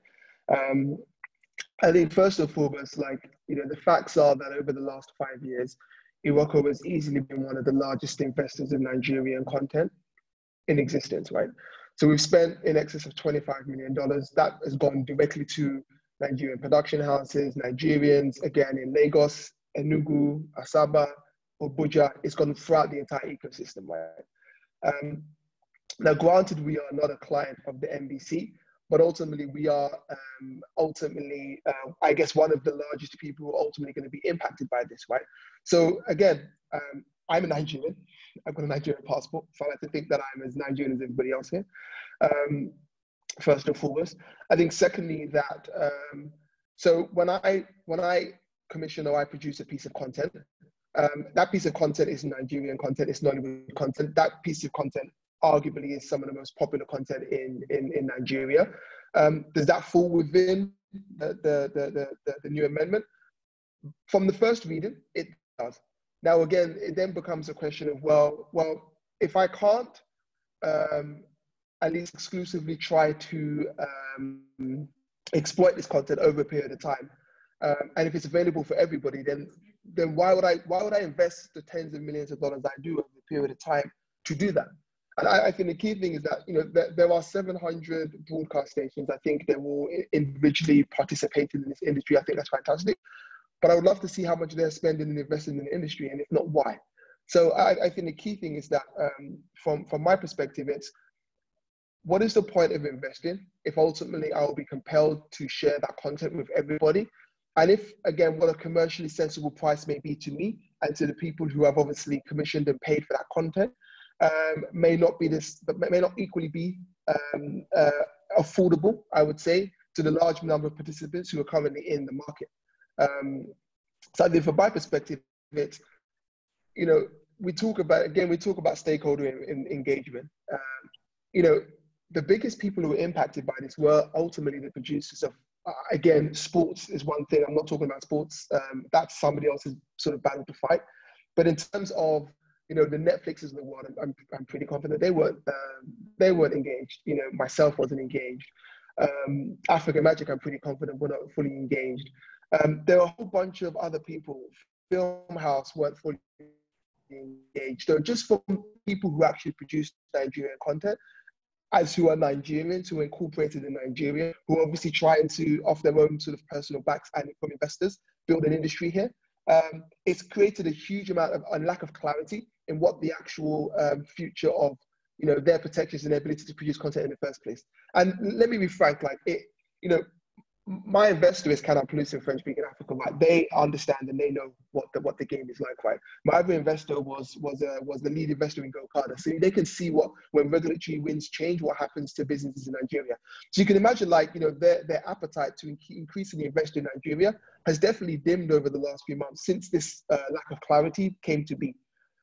Um, I think first and foremost, like, you know, the facts are that over the last five years, Iroko has easily been one of the largest investors in Nigerian content in existence, right? So we've spent in excess of $25 million. That has gone directly to Nigerian production houses, Nigerians, again in Lagos, Enugu, Asaba, Abuja. It's gone throughout the entire ecosystem, right? Um, now, granted, we are not a client of the NBC, but ultimately we are um, ultimately, uh, I guess, one of the largest people who are ultimately going to be impacted by this, right? So again, um, I'm a Nigerian. I've got a Nigerian passport, so I like to think that I'm as Nigerian as everybody else here. Um, first and foremost, I think secondly that um, so when I when I commission or I produce a piece of content, um, that piece of content is Nigerian content, it's Nollywood content. That piece of content arguably is some of the most popular content in, in, in Nigeria. Um, does that fall within the, the, the, the, the new amendment? From the first reading, it does. Now, again, it then becomes a question of, well, well, if I can't um, at least exclusively try to um, exploit this content over a period of time, um, and if it's available for everybody, then then why would I why would I invest the tens of millions of dollars I do over a period of time to do that? And I, I, think the key thing is that you know there, there, are 700 broadcast stations. I think they will all individually participating in this industry. I think that's fantastic. But I would love to see how much they're spending and investing in the industry, and if not, why. So I, I think the key thing is that um, from from my perspective, it's what is the point of investing if ultimately I will be compelled to share that content with everybody? And if, again, what a commercially sensible price may be to me and to the people who have obviously commissioned and paid for that content, um, may not be this, but may not equally be um, uh, affordable, I would say, to the large number of participants who are currently in the market. Um, so I think from my perspective, it's, you know, we talk about, again, we talk about stakeholder in, in engagement. Um, you know, the biggest people who were impacted by this were ultimately the producers of again, sports is one thing. I'm not talking about sports. Um, that's somebody else's sort of battle to fight. But in terms of you know the Netflixes in the world, I'm, I'm pretty confident they weren't um, they weren't engaged. You know, myself wasn't engaged. Um, Africa Magic, I'm pretty confident were not fully engaged. Um, there are a whole bunch of other people. Film House weren't fully engaged. So just for people who actually produce Nigerian content, as who are Nigerians who are incorporated in Nigeria, who are obviously trying to, off their own sort of personal backs and from investors, build an industry here. Um, it's created a huge amount of a lack of clarity in what the actual um, future of you know their protections and their ability to produce content in the first place. And let me be frank, like it, you know, my investor is Canal Plus in French speaking Africa, right? They understand and they know what the what the game is like, right? My other investor was was uh, was the lead investor in GoCarter, so they can see what when regulatory winds change, what happens to businesses in Nigeria. So you can imagine, like you know, their their appetite to increasingly invest in Nigeria has definitely dimmed over the last few months since this uh, lack of clarity came to be.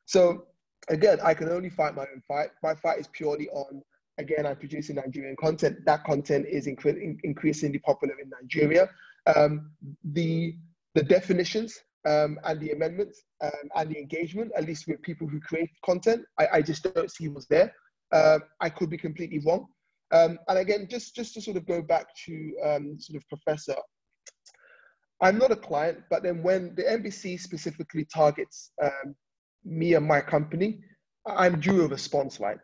So again, I can only fight my own fight. My fight is purely on again, I'm producing Nigerian content. That content is incre- increasingly popular in Nigeria. Um, the the definitions um, and the amendments um, and the engagement, at least with people who create content, I, I just don't see what's there. Uh, I could be completely wrong. Um, and again, just just to sort of go back to um, sort of Professor, I'm not a client, but then when the NBC specifically targets me and my company, I'm due a response, right?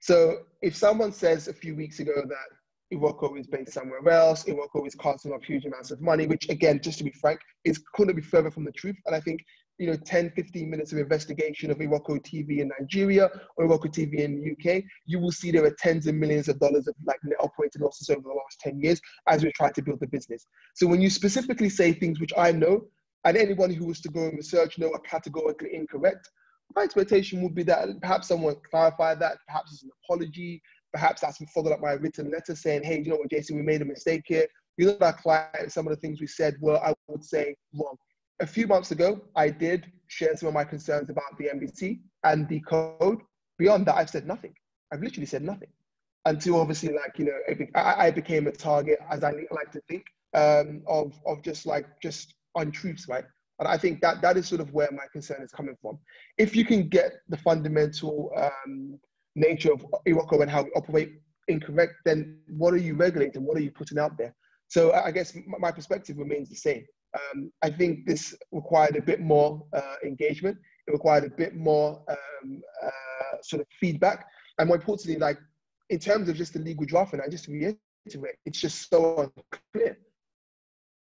So if someone says a few weeks ago that Iroko is based somewhere else, Iroko is costing off huge amounts of money, which again, just to be frank, is couldn't be further from the truth. And I think, you know, 10, 15 minutes of investigation of Iroko TV in Nigeria or Iroko TV in the UK, you will see there are tens of millions of dollars of like net operating losses over the last 10 years as we try to build the business. So when you specifically say things which I know, and anyone who was to go and research know are categorically incorrect, my expectation would be that perhaps someone clarified that, perhaps it's an apology, perhaps that's followed up by a written letter saying, hey, you know what, Jason, we made a mistake here. You know that client, some of the things we said were, I would say, wrong. A few months ago, I did share some of my concerns about the NBC and the code. Beyond that, I've said nothing. I've literally said nothing until obviously, like, you know, I, became a target, as I like to think, um, of, of just like, just untruths, right? And I think that that is sort of where my concern is coming from. If you can get the fundamental um, nature of Iroko and how we operate incorrect, then what are you regulating? What are you putting out there? So I guess my perspective remains the same. Um, I think this required a bit more uh, engagement. It required a bit more um, uh, sort of feedback, and more importantly, like in terms of just the legal drafting, I just reiterate, it's just so unclear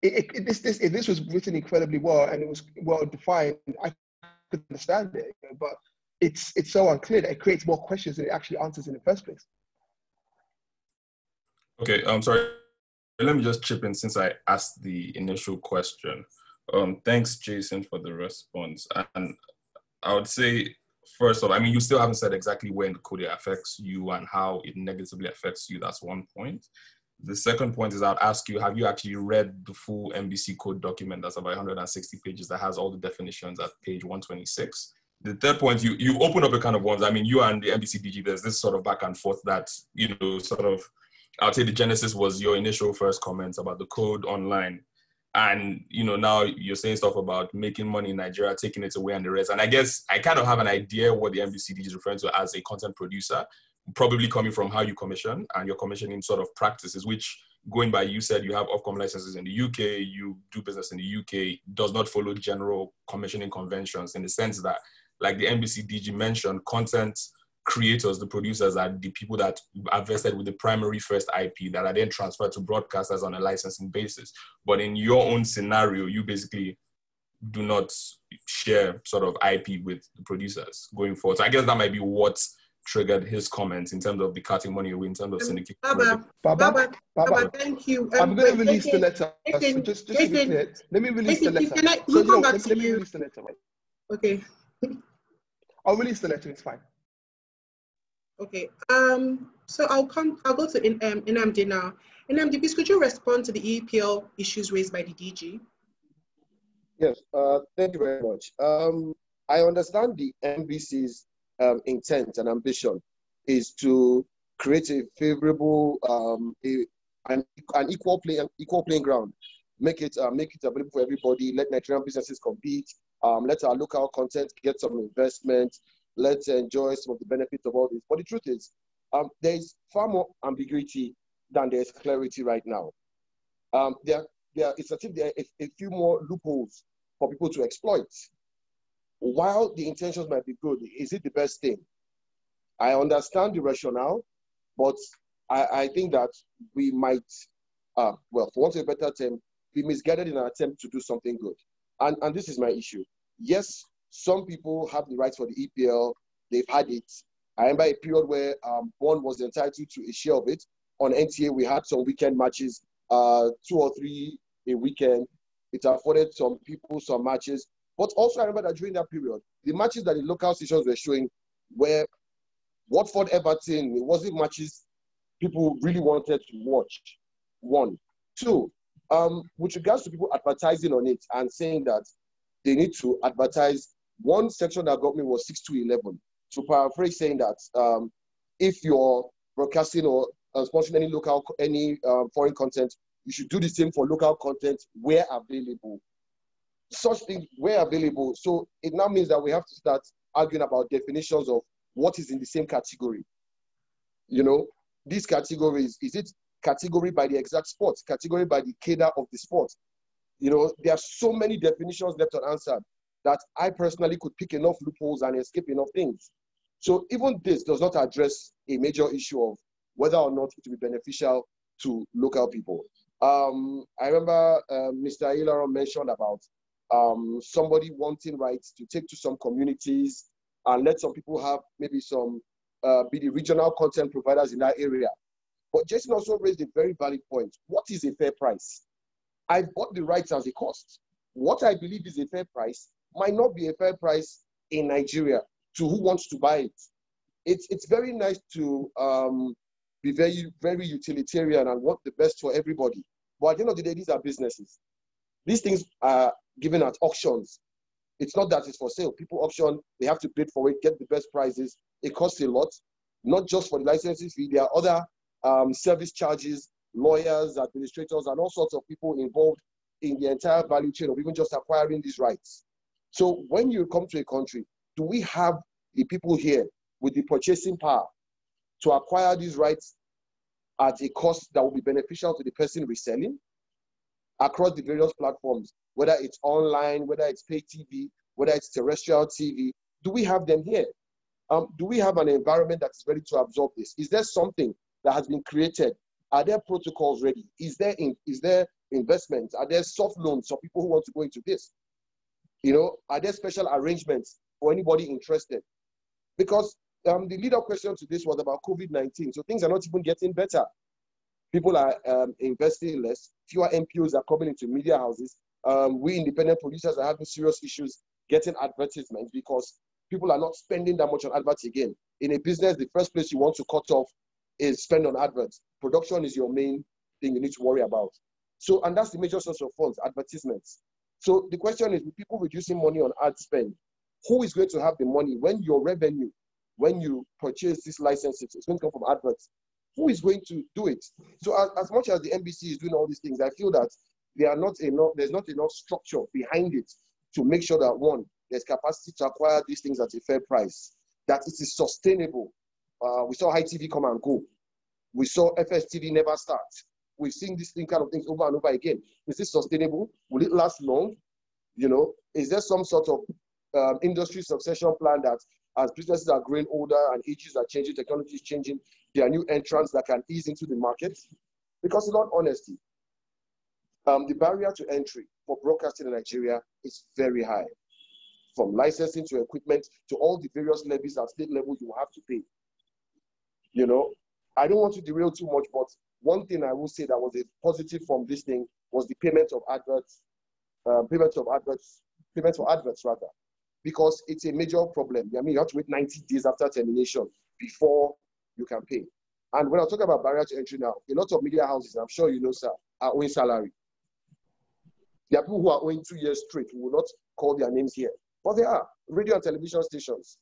it, it, this, this, this was written incredibly well and it was well defined, I could understand it. But it's it's so unclear that it creates more questions than it actually answers in the first place. Okay, I'm sorry. Let me just chip in since I asked the initial question. Um, thanks, Jason, for the response. And I would say, first off, I mean, you still haven't said exactly when the code affects you and how it negatively affects you. That's one point. The second point is I'd ask you, have you actually read the full NBC code document that's about 160 pages that has all the definitions at page 126? The third point, you, you open up a kind of ones. I mean, you and the NBC DG, there's this sort of back and forth that, you know, sort of, I'd say the genesis was your initial first comments about the code online. And, you know, now you're saying stuff about making money in Nigeria, taking it away and the rest. And I guess I kind of have an idea what the NBC DG is referring to as a content producer probably coming from how you commission and your commissioning sort of practices, which going by you said you have Ofcom licenses in the UK, you do business in the UK, does not follow general commissioning conventions in the sense that, like the NBC DG mentioned, content creators, the producers are the people that are vested with the primary first IP that are then transferred to broadcasters on a licensing basis. But in your own scenario, you basically do not share sort of IP with the producers going forward. So I guess that might be what triggered his comments in terms of the cutting money away in terms of um, syndicate. Baba, Baba, Baba, Baba, thank you. Um, I'm going to release the letter. Listen, just, just listen, clear, let me release listen, the letter. Can I, so, no, let, let me release the letter. Right? Okay. I'll release the letter. It's fine. Okay. Um. So I'll come. I'll go to in, um, Nnamdi now. Nnamdi, please could you respond to the EPL issues raised by the DG? Yes. Uh. Thank you very much. Um. I understand the NBC's um, intent and ambition is to create a favorable, um, a, an, an equal play, equal playing ground. Make it, uh, make it available for everybody. Let Nigerian businesses compete. Um, let our local content get some investment. Let's enjoy some of the benefits of all this. But the truth is, um, there is far more ambiguity than there is clarity right now. Um, there, there, it's as if there are a, a few more loopholes for people to exploit. While the intentions might be good, is it the best thing? I understand the rationale, but I, I think that we might, uh, well, for want of a better term, be misguided in an attempt to do something good. And, and this is my issue. Yes, some people have the rights for the EPL, they've had it. I remember a period where um, one was entitled to a share of it. On NTA, we had some weekend matches, uh, two or three a weekend. It afforded some people some matches. But also, I remember that during that period, the matches that the local stations were showing were Watford Everton. It wasn't matches people really wanted to watch. One. Two, um, with regards to people advertising on it and saying that they need to advertise, one section that got me was 6 to 11. To paraphrase, saying that um, if you're broadcasting or uh, sponsoring any local, any um, foreign content, you should do the same for local content where available. Such things where available. So it now means that we have to start arguing about definitions of what is in the same category. You know, these categories, is it category by the exact sport, category by the cadre of the sport? You know, there are so many definitions left unanswered that I personally could pick enough loopholes and escape enough things. So even this does not address a major issue of whether or not it will be beneficial to local people. Um, I remember uh, Mr. Ilaron mentioned about um, somebody wanting rights to take to some communities and let some people have maybe some, uh, be the regional content providers in that area. But Jason also raised a very valid point. What is a fair price? I bought the rights as a cost. What I believe is a fair price might not be a fair price in Nigeria to who wants to buy it. It's, it's very nice to um, be very, very utilitarian and want the best for everybody. But at the end of the day, these are businesses. These things are given at auctions. It's not that it's for sale. People auction, they have to bid for it, get the best prices. It costs a lot, not just for the licensing fee. There are other um, service charges, lawyers, administrators, and all sorts of people involved in the entire value chain of even just acquiring these rights. So when you come to a country, do we have the people here with the purchasing power to acquire these rights at a cost that will be beneficial to the person reselling across the various platforms? whether it's online, whether it's pay TV, whether it's terrestrial TV, do we have them here? Um, do we have an environment that is ready to absorb this? Is there something that has been created? Are there protocols ready? Is there in, is there investments? Are there soft loans for people who want to go into this? You know, are there special arrangements for anybody interested? Because um, the lead-up question to this was about COVID-19. So things are not even getting better. People are um, investing less. Fewer NPOs are coming into media houses um, we independent producers are having serious issues getting advertisements because people are not spending that much on adverts again. In a business, the first place you want to cut off is spend on adverts. Production is your main thing you need to worry about. So, and that's the major source of funds, advertisements. So the question is, with people reducing money on ad spend, who is going to have the money when your revenue, when you purchase these licenses, it's going to come from adverts? Who is going to do it? So as, as much as the NBC is doing all these things, I feel that there are not enough, there's not enough structure behind it to make sure that one, there's capacity to acquire these things at a fair price, that it is sustainable. Uh, we saw HiTV come and go. We saw FSTV never start. We've seen this thing kind of things over and over again. Is this sustainable? Will it last long? You know, is there some sort of um, industry succession plan that as businesses are growing older and ages are changing, technology is changing, there are new entrants that can ease into the market? Because in all honesty, um, the barrier to entry for broadcasting in Nigeria is very high. From licensing to equipment to all the various levies at state level you have to pay. You know, I don't want to derail too much, but one thing I will say that was a positive from this thing was the payment of adverts, uh, payment of adverts, payment for adverts rather, because it's a major problem. I mean, you have to wait 90 days after termination before you can pay. And when I talk about barrier to entry now, a lot of media houses, I'm sure you know, sir, are owing salary. There are people who are owing two years straight who will not call their names here. But they are radio and television stations.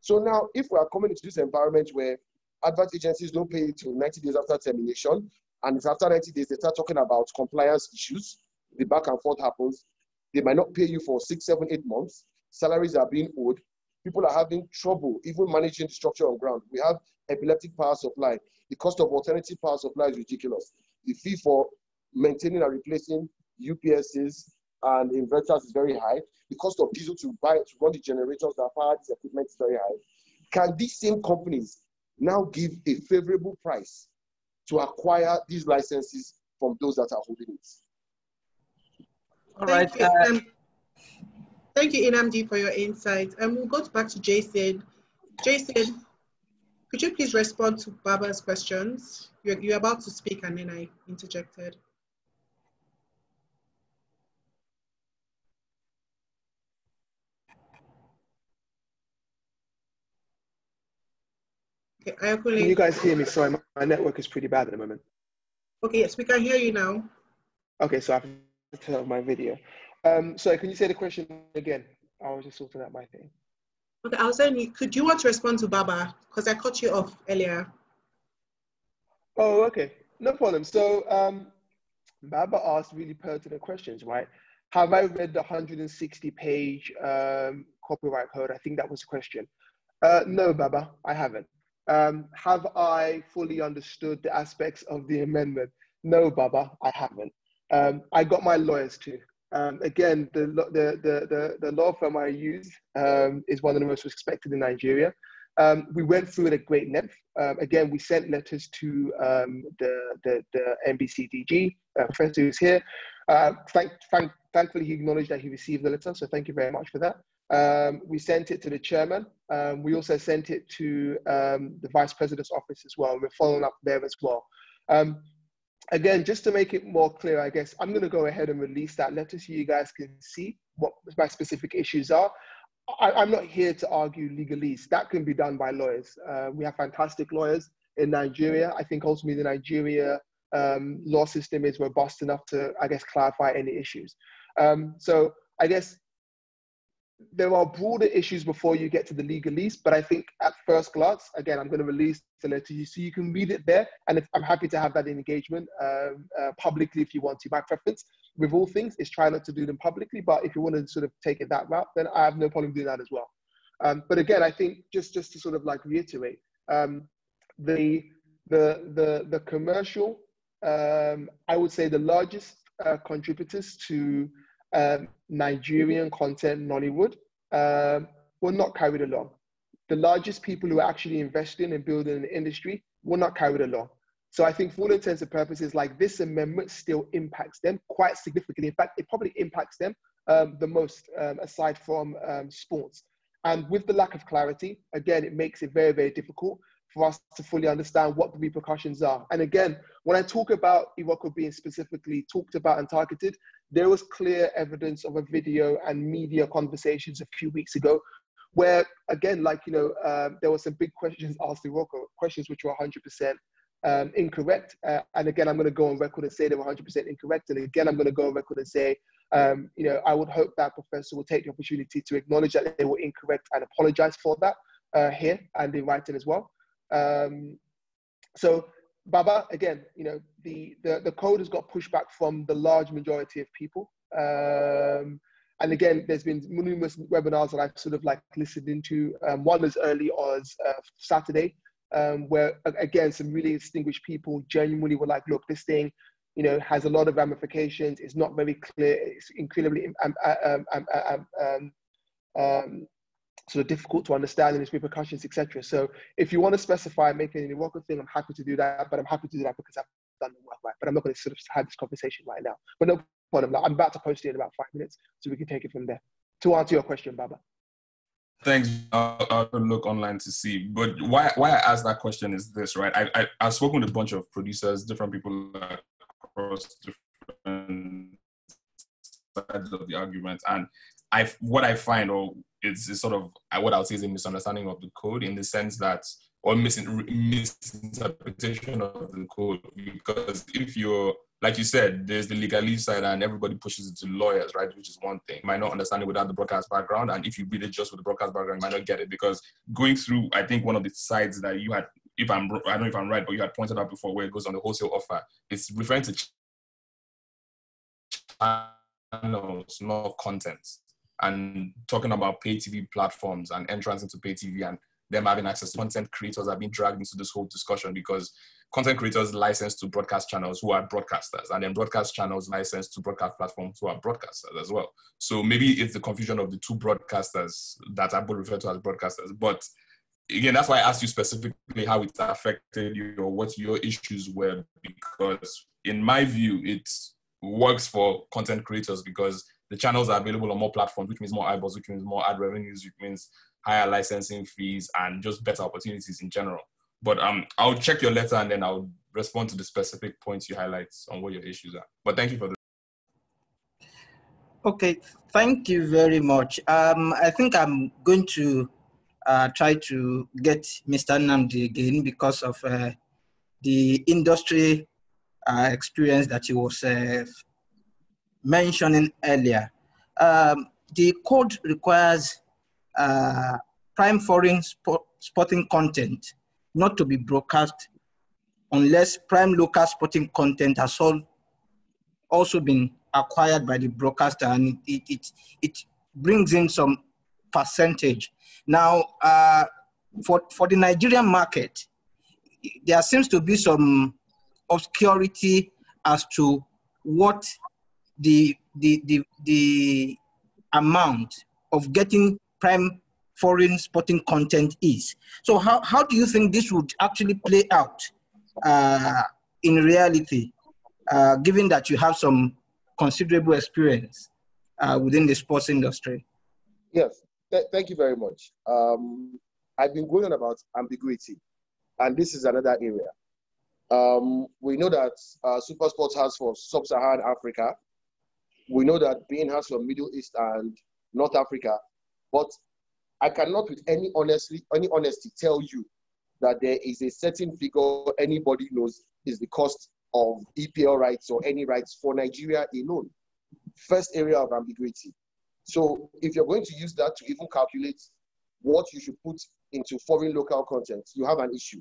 So now, if we are coming into this environment where advert agencies don't pay till 90 days after termination, and it's after 90 days, they start talking about compliance issues. The back and forth happens. They might not pay you for six, seven, eight months. Salaries are being owed. People are having trouble even managing the structure on ground. We have epileptic power supply. The cost of alternative power supply is ridiculous. The fee for maintaining and replacing UPSs and inverters is very high. The cost of diesel to buy to run the generators that power this equipment is very high. Can these same companies now give a favorable price to acquire these licenses from those that are holding it? All right. Thank you, um, thank you Nnamdi, for your insight. And we'll go back to Jason. Jason, could you please respond to Baba's questions? You're, you're about to speak and then I interjected. Okay, Can you guys hear me? Sorry, my, my network is pretty bad at the moment. Okay, yes, we can hear you now. Okay, so I have to turn off my video. Um, sorry, can you say the question again? I was just sorting out my thing. Okay, I was saying, could you want to respond to Baba? Because I cut you off earlier. Oh, okay. No problem. So um, Baba asked really pertinent questions, right? Have I read the 160 page um, copyright code? I think that was the question. Uh, no, Baba, I haven't. Um, have I fully understood the aspects of the amendment? No, Baba, I haven't. Um, I got my lawyers too. Um, again, the, the, the, the, law firm I use um, is one of the most respected in Nigeria. Um, we went through it at great length. Um, again, we sent letters to um, the, the, the NBCDG, uh, professor who's here. Uh, thank, thank, thankfully, he acknowledged that he received the letter, so thank you very much for that. Um, we sent it to the chairman. We also sent it to the vice president's office as well. We're following up there as well. Um, again, just to make it more clear, I guess I'm going to go ahead and release that letter so you guys can see what my specific issues are. I, am not here to argue legalese. That can be done by lawyers. Uh, we have fantastic lawyers in Nigeria. I think ultimately the Nigeria um, law system is robust enough to, I guess, clarify any issues. Um, so I guess there are broader issues before you get to the legalese, but I think at first glance, again, I'm going to release the letter to you so you can read it there. And I'm happy to have that engagement um, uh, publicly if you want to. My preference with all things is try not to do them publicly, but if you want to sort of take it that route, then I have no problem doing that as well. Um, but again, I think just just to sort of like reiterate, um, the the the the commercial, um, I would say the largest uh, contributors to um, Nigerian content Nollywood um, were not carried along. The largest people who are actually investing and building an industry were not carried along. So I think for all intents and purposes, like this amendment still impacts them quite significantly. In fact, it probably impacts them um, the most um, aside from um, sports. And with the lack of clarity, again, it makes it very, very difficult for us to fully understand what the repercussions are. And again, when I talk about Iroko being specifically talked about and targeted, there was clear evidence of a video and media conversations a few weeks ago where, again, like, you know, uh, there were some big questions asked Iroko, questions which were 100% um, incorrect. Uh, and again, I'm going to go on record and say they were 100% incorrect. And again, I'm going to go on record and say, um, you know, I would hope that professor will take the opportunity to acknowledge that they were incorrect and apologize for that uh, here and in writing as well. Um, so Baba, again, you know, the, the, the code has got pushback from the large majority of people. Um, and again, there's been numerous webinars that I've sort of like listened into. Um, one as early as uh, Saturday, um, where again, some really distinguished people genuinely were like, look, this thing, you know, has a lot of ramifications. It's not very clear. It's incredibly um, um, um, um sort of difficult to understand and its repercussions, etc. So if you want to specify making any work thing, I'm happy to do that, but I'm happy to do that because I've done the work right. But I'm not going to sort of have this conversation right now. But no problem. I'm about to post it in about five minutes, so we can take it from there. To answer your question, Baba. Thanks. I'll, I'll, look online to see. But why why I asked that question is this, right? I, I I've spoken with a bunch of producers, different people across different sides of the argument, and I what I find or it's, it's sort of uh, what I would say is a misunderstanding of the code in the sense that or misinterpretation of the code because if you're like you said, there's the legalese side and everybody pushes it to lawyers, right? Which is one thing. You might not understand it without the broadcast background. And if you read it just with the broadcast background, you might not get it because going through, I think one of the sides that you had if I'm, I don't know if I'm right, but you had pointed out before where it goes on the wholesale offer. It's referring to channels, not content, and talking about pay TV platforms and entrance into pay TV and them having access to content creators have been dragged into this whole discussion because content creators license to broadcast channels who are broadcasters, and then broadcast channels license to broadcast platforms who are broadcasters as well. So maybe it's the confusion of the two broadcasters that are both referred to as broadcasters. But again, that's why I asked you specifically how it affected you or what your issues were, because in my view, it works for content creators because the channels are available on more platforms, which means more eyeballs, which means more ad revenues, which means higher licensing fees and just better opportunities in general. But um, I'll check your letter and then I'll respond to the specific points you highlight on what your issues are. But thank you for the. Okay, thank you very much. Um, I think I'm going to uh, try to get Mr. Nnamdi again because of uh, the industry uh, experience that he was uh, mentioning earlier. Um, the code requires uh, prime foreign sport, sporting content not to be broadcast unless prime local sporting content has all, also been acquired by the broadcaster and it, it, it brings in some percentage. Now, uh, for, for the Nigerian market, there seems to be some obscurity as to what the, the, the, the amount of getting prime foreign sporting content is. So how, how do you think this would actually play out uh, in reality, uh, given that you have some considerable experience uh, within the sports industry? Yes, Th thank you very much. Um, I've been going on about ambiguity, and this is another area. Um, we know that uh, Super Sports has for Sub-Saharan Africa. We know that beIN has for Middle East and North Africa. But I cannot, with any honestly, any honesty, tell you that there is a certain figure anybody knows is the cost of EPL rights or any rights for Nigeria alone. First area of ambiguity. So if you're going to use that to even calculate what you should put into foreign local content, you have an issue.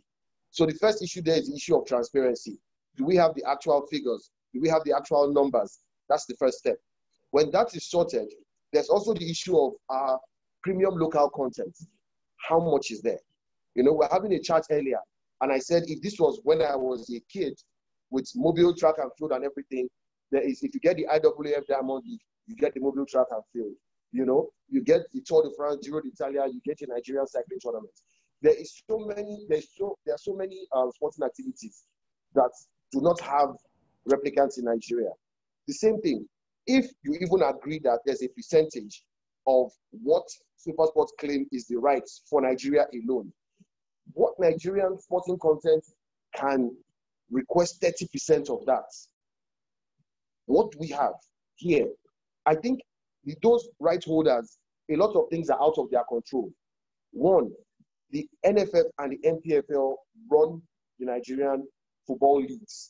So the first issue there is the issue of transparency. Do we have the actual figures? Do we have the actual numbers? That's the first step. When that is sorted, there's also the issue of uh, premium local content. How much is there? You know, we're having a chat earlier, and I said if this was when I was a kid with Mobil track and field and everything, there is if you get the IAAF Diamond League, you get the Mobil track and field. You know, you get the Tour de France, Giro d'Italia, you get your Nigerian cycling tournament. There is so many, there's so there are so many um, sporting activities that do not have replicants in Nigeria. The same thing, if you even agree that there's a percentage of what SuperSport claim is the rights for Nigeria alone. What Nigerian sporting content can request 30% of that? What we have here, I think those right holders, a lot of things are out of their control. One, the NFF and the NPFL run the Nigerian football leagues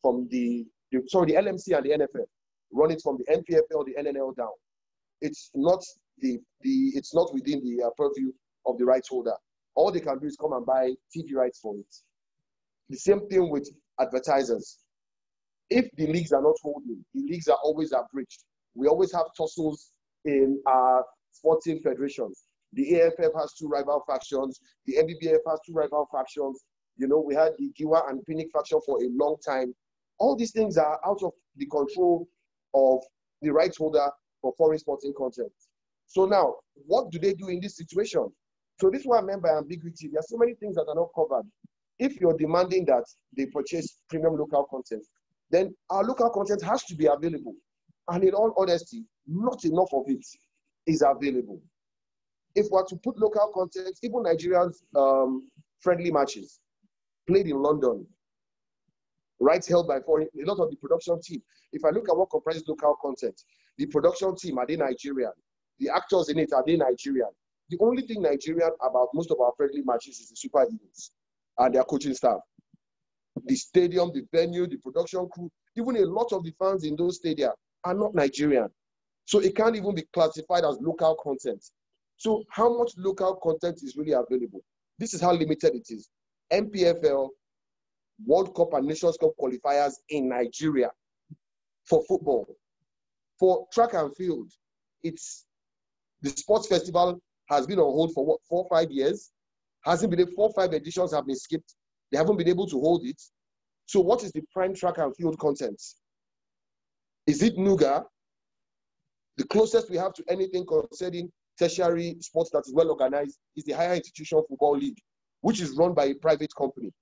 from the, the sorry, the LMC and the NFF run it from the NPFL, the NNL down it's not the, the it's not within the uh, purview of the rights holder. All they can do is come and buy TV rights for it. The same thing with advertisers. If the leagues are not holding, the leagues are always abridged. We always have tussles in our sporting federations. The AFF has two rival factions. The NBBF has two rival factions. You know, we had the Giwa and Pinnick faction for a long time. All these things are out of the control of the rights holder for foreign sporting content. So now, what do they do in this situation? So this I meant by ambiguity. There are so many things that are not covered. If you're demanding that they purchase premium local content, then our local content has to be available. And in all honesty, not enough of it is available. If we're to put local content, even Nigerians um, friendly matches played in London, rights held by foreign, a lot of the production team. If I look at what comprises local content, the production team, are they Nigerian? The actors in it, are they Nigerian? The only thing Nigerian about most of our friendly matches is the Super Eagles and their coaching staff. The stadium, the venue, the production crew, even a lot of the fans in those stadia are not Nigerian. So it can't even be classified as local content. So how much local content is really available? This is how limited it is. NPFL, World Cup and Nations Cup qualifiers in Nigeria for football. For track and field, it's the sports festival has been on hold for what four five years. Hasn't been four five editions have been skipped. They haven't been able to hold it. So what is the prime track and field content? Is it Nuga? The closest we have to anything concerning tertiary sports that is well organized is the higher institution football league, which is run by a private company.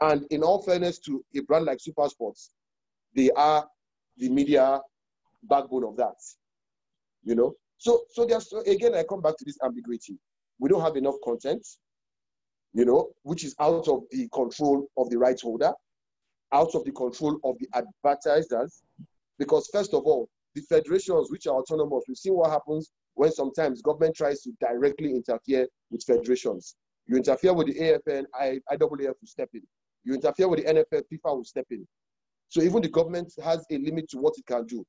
And in all fairness to a brand like Super Sports, they are the media backbone of that. You know, so so there's so again I come back to this ambiguity. We don't have enough content, you know, which is out of the control of the rights holder, out of the control of the advertisers, because first of all, the federations which are autonomous, we've seen what happens when sometimes government tries to directly interfere with federations. You interfere with the AFN, I, IAAF will step in. You interfere with the NFF, FIFA will step in. So even the government has a limit to what it can do.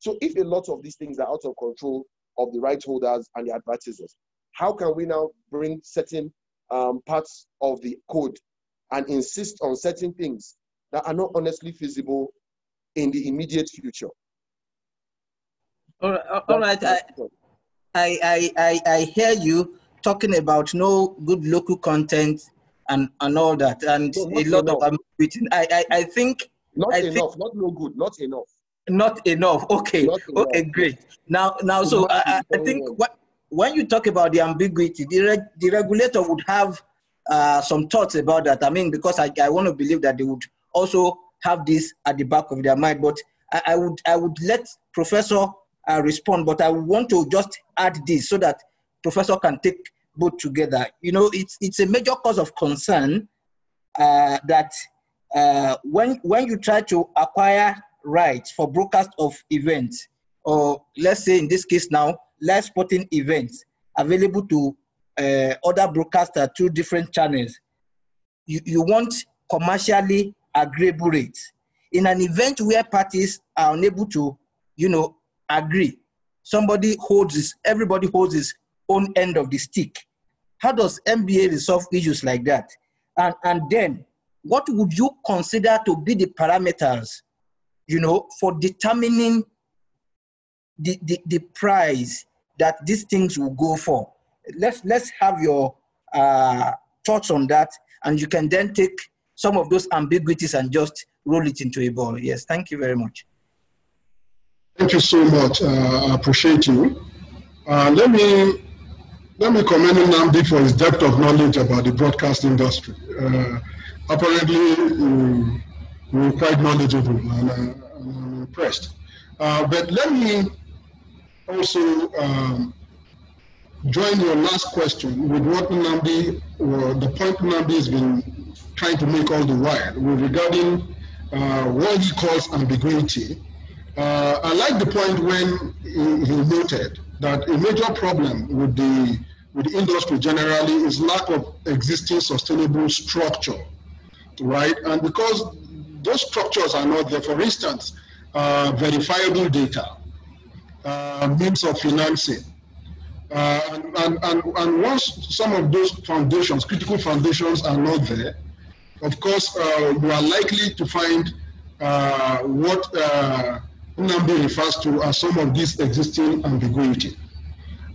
So if a lot of these things are out of control of the right holders and the advertisers, how can we now bring certain um, parts of the code and insist on certain things that are not honestly feasible in the immediate future? All right, all right. I, I, I, I hear you talking about no good local content and, and all that, and no, a lot enough. of written. I, I, I think not I enough, think, not no good, not enough. Not enough. Okay, not enough. okay, great. Now, now, so I, I think what, when you talk about the ambiguity, the, reg, the regulator would have uh, some thoughts about that. I mean, because I, I want to believe that they would also have this at the back of their mind. But I, I would I would let Professor uh, respond, but I want to just add this so that Professor can take both together. You know, it's it's a major cause of concern uh, that uh, when when you try to acquire rights for broadcast of events, or let's say in this case now, live sporting events available to uh, other broadcasters through different channels, you, you want commercially agreeable rates. In an event where parties are unable to, you know, agree, somebody holds his, everybody holds his own end of the stick. How does MBA resolve issues like that? And, and then, what would you consider to be the parameters, you know, for determining the, the, the price that these things will go for? Let's, let's have your uh, thoughts on that, and you can then take some of those ambiguities and just roll it into a ball. Yes, thank you very much. Thank you so much. Uh, I appreciate you. Uh, let me let me commend Nnamdi for his depth of knowledge about the broadcast industry. Uh, apparently, um, you're quite knowledgeable, and uh, I'm impressed. Uh, but let me also um, join your last question with what Nnamdi, or the point Nnamdi has been trying to make all the while regarding uh, what he calls ambiguity uh, I like the point when he, he, noted that a major problem with the with the industry generally is lack of existing sustainable structure, right? And because those structures are not there, for instance, uh, verifiable data, uh, means of financing, uh, and, and, and, and once some of those foundations, critical foundations are not there, of course, uh, you are likely to find uh, what uh, Nnamdi refers to as some of this existing ambiguity.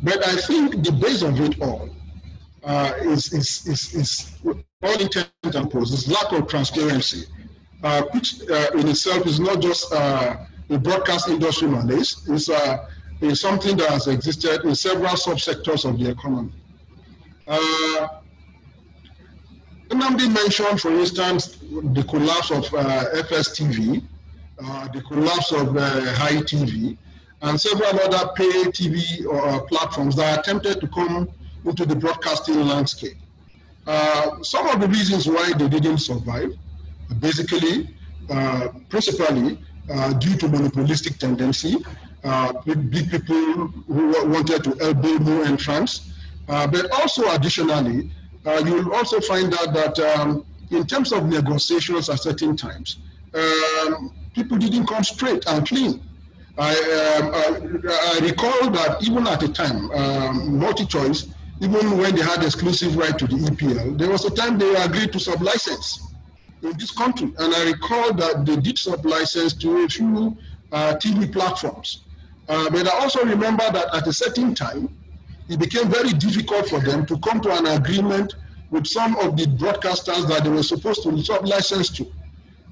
But I think the base of it all uh, is, is, is, is, all intent and purposes, lack of transparency, uh, which uh, in itself is not just uh, a broadcast industry malaise, it's, uh, it's something that has existed in several subsectors of the economy. Uh, mentioned, for instance, the collapse of uh, FSTV, uh, the collapse of uh, TV and several other pay TV uh, platforms that attempted to come into the broadcasting landscape. Uh, some of the reasons why they didn't survive, basically, uh, principally uh, due to monopolistic tendency, big people who wanted to elbow new entrants, but also additionally, you'll also find out that um, in terms of negotiations at certain times, um, people didn't come straight and clean. I, um, I, I, recall that even at the time, um, MultiChoice even when they had exclusive right to the EPL, there was a time they agreed to sub-license in this country. And I recall that they did sub-license to a few uh, TV platforms. Uh, but I also remember that at a certain time, it became very difficult for them to come to an agreement with some of the broadcasters that they were supposed to sub-license to.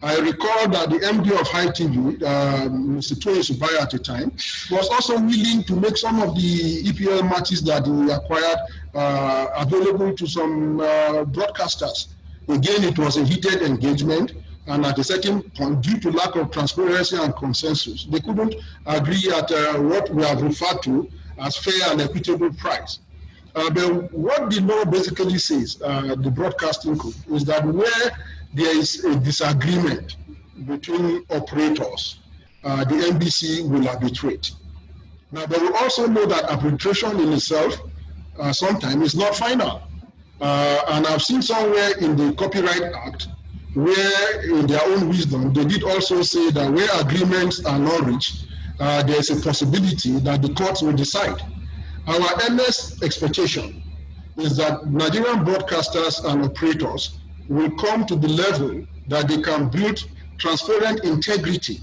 I recall that the MD of HiTV, uh, Mr. Toye at the time, was also willing to make some of the EPL matches that he acquired uh, available to some uh, broadcasters. Again, it was a heated engagement, and at a certain point, due to lack of transparency and consensus, they couldn't agree at uh, what we have referred to as fair and equitable price. Uh, but what the law basically says, uh, the broadcasting code, is that where there is a disagreement between operators, uh, the NBC will arbitrate. Now, but we also know that arbitration in itself uh, sometimes is not final. Uh, and I've seen somewhere in the Copyright Act where, in their own wisdom, they did also say that where agreements are not reached, uh, there's a possibility that the courts will decide. Our earnest expectation is that Nigerian broadcasters and operators will come to the level that they can build transparent integrity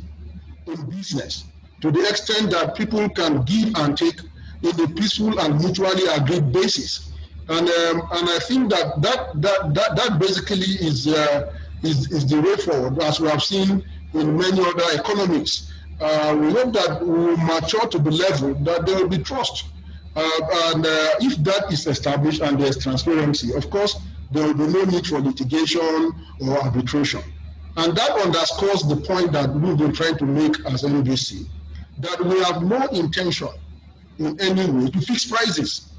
in business to the extent that people can give and take in a peaceful and mutually agreed basis. And, um, and I think that that, that, that, that basically is, uh, is, is the way forward, as we have seen in many other economies. Uh, we hope that we will mature to the level that there will be trust. Uh, and uh, if that is established and there's transparency, of course, there will be no need for litigation or arbitration. And that underscores the point that we've been trying to make as NBC, that we have no intention in any way to fix prices.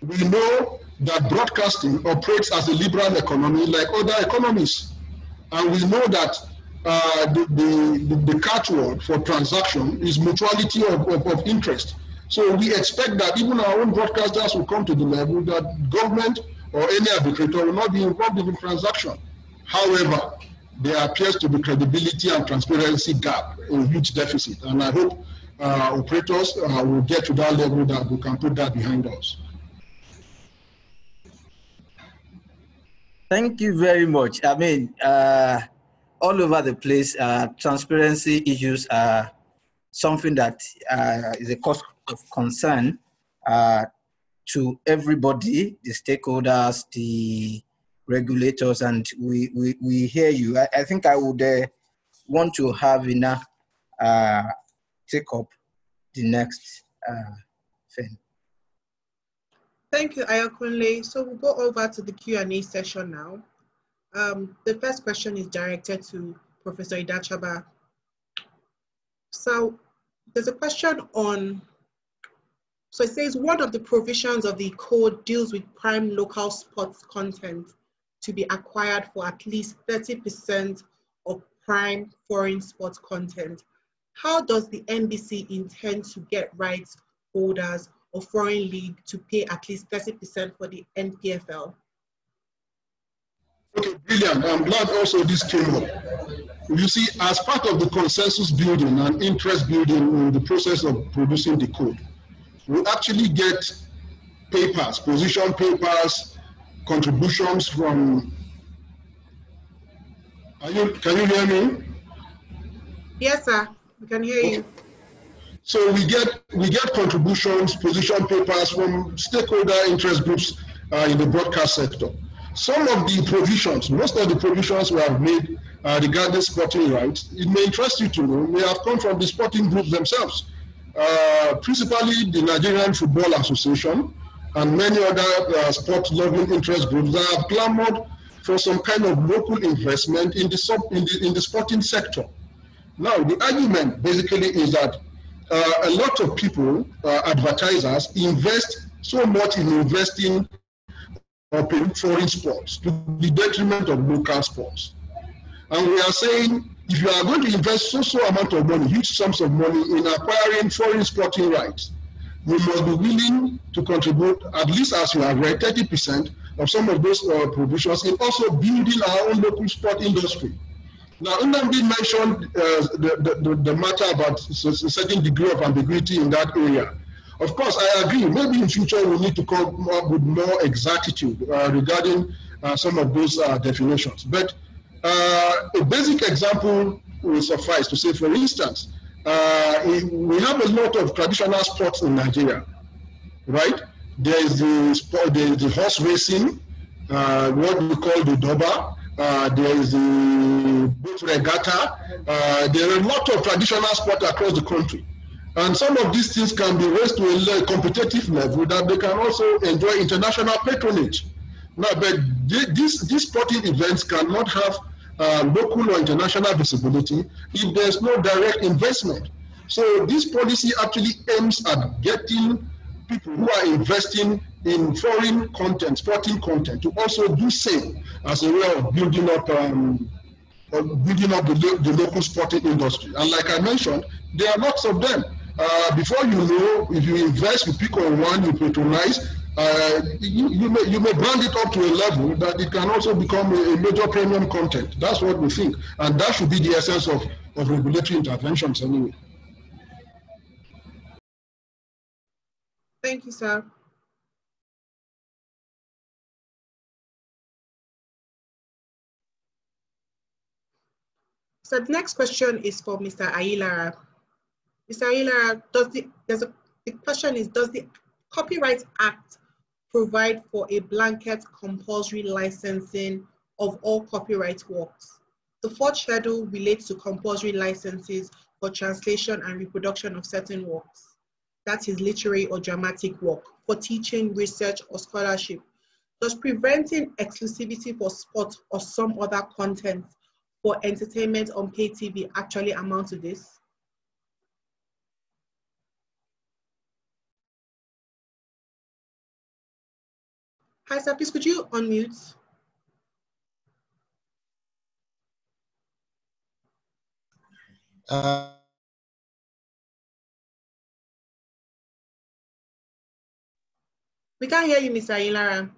We know that broadcasting operates as a liberal economy like other economies. And we know that uh, the, the, the, catchword for transaction is mutuality of, of, of interest. So we expect that even our own broadcasters will come to the level that government or any arbitrator will not be involved in the transaction. However, there appears to be credibility and transparency gap, a huge deficit. And I hope uh, operators uh, will get to that level that we can put that behind us. Thank you very much. I mean, uh, all over the place, uh, transparency issues are something that uh, is a cause of concern uh, to everybody, the stakeholders, the regulators, and we, we, we hear you. I, I think I would uh, want to have enough uh, take up the next uh, thing. Thank you, Ayokunle. So we'll go over to the Q&A session now. Um, the first question is directed to Professor Idachaba. So there's a question on so it says one of the provisions of the code deals with prime local sports content to be acquired for at least 30% of prime foreign sports content. How does the NBC intend to get rights holders of foreign league to pay at least 30% for the NPFL? Okay, brilliant. I'm glad also this came up. You see, as part of the consensus building and interest building in the process of producing the code, we actually get papers, position papers, contributions from. Are you, can you hear me? Yes, sir. We can hear you. So we get we get contributions, position papers from stakeholder interest groups uh, in the broadcast sector. Some of the provisions, most of the provisions we have made uh, regarding sporting rights, it may interest you to know, may have come from the sporting groups themselves. Uh, principally the Nigerian Football Association and many other uh, sport loving interest groups that have clamored for some kind of local investment in the, sub, in the, in the sporting sector. Now, the argument basically is that uh, a lot of people, uh, advertisers, invest so much in investing in foreign sports to the detriment of local sports. And we are saying if you are going to invest so so amount of money, huge sums of money in acquiring foreign sporting rights, you must be willing to contribute at least as you have read 30% of some of those uh, provisions in also building our own local sport industry. Now, Nnamdi mentioned uh, the, the, the matter about a certain degree of ambiguity in that area. Of course, I agree. Maybe in future we need to come up with more exactitude uh, regarding uh, some of those uh, definitions. But uh, a basic example will suffice to say, for instance, uh, we have a lot of traditional sports in Nigeria, right? There is the, sport, the horse racing, uh, what we call the Durbar. Uh, there is the boat regatta. Uh, there are a lot of traditional sports across the country. And some of these things can be raised to a competitive level that they can also enjoy international patronage. Now, but these sporting events cannot have uh, local or international visibility if there's no direct investment. So this policy actually aims at getting people who are investing in foreign content, sporting content, to also do same as a way of building up um, building up the, the local sporting industry. And like I mentioned, there are lots of them. Uh, before you know, if you invest, you pick on one, you patronize, uh, you, you, may, you may brand it up to a level that it can also become a, a, major premium content. That's what we think. And that should be the essence of, of regulatory interventions anyway. Thank you, sir. So the next question is for Mr. Ayilaran. Mr. Ayilaran, does the, there's a, the question is, does the Copyright Act provide for a blanket compulsory licensing of all copyright works. The fourth schedule relates to compulsory licenses for translation and reproduction of certain works. That is literary or dramatic work for teaching, research, or scholarship. Does preventing exclusivity for sport or some other content for entertainment on pay TV actually amount to this? Please could you unmute? Uh, we can't hear you, Mr. Ayilaran.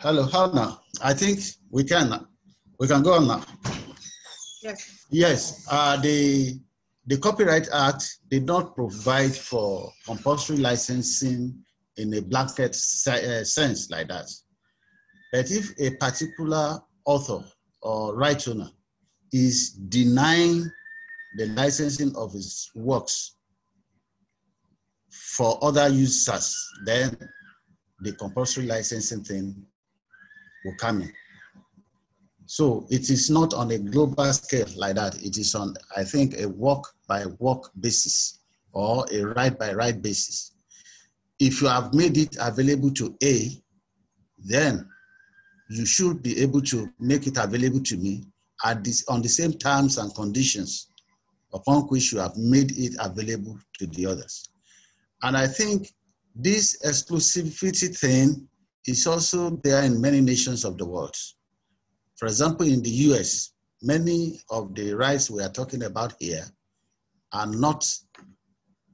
Hello, how now? I think we can. We can go on now. Yes. Yes. Uh, the the Copyright Act did not provide for compulsory licensing in a blanket uh, sense like that. But if a particular author or right owner is denying the licensing of his works for other users, then the compulsory licensing thing will come in. So it is not on a global scale like that. It is on, I think, a work by work basis or a right by right basis. If you have made it available to A, then you should be able to make it available to me at this, on the same terms and conditions upon which you have made it available to the others. And I think this exclusivity thing is also there in many nations of the world. For example, in the US, many of the rights we are talking about here are not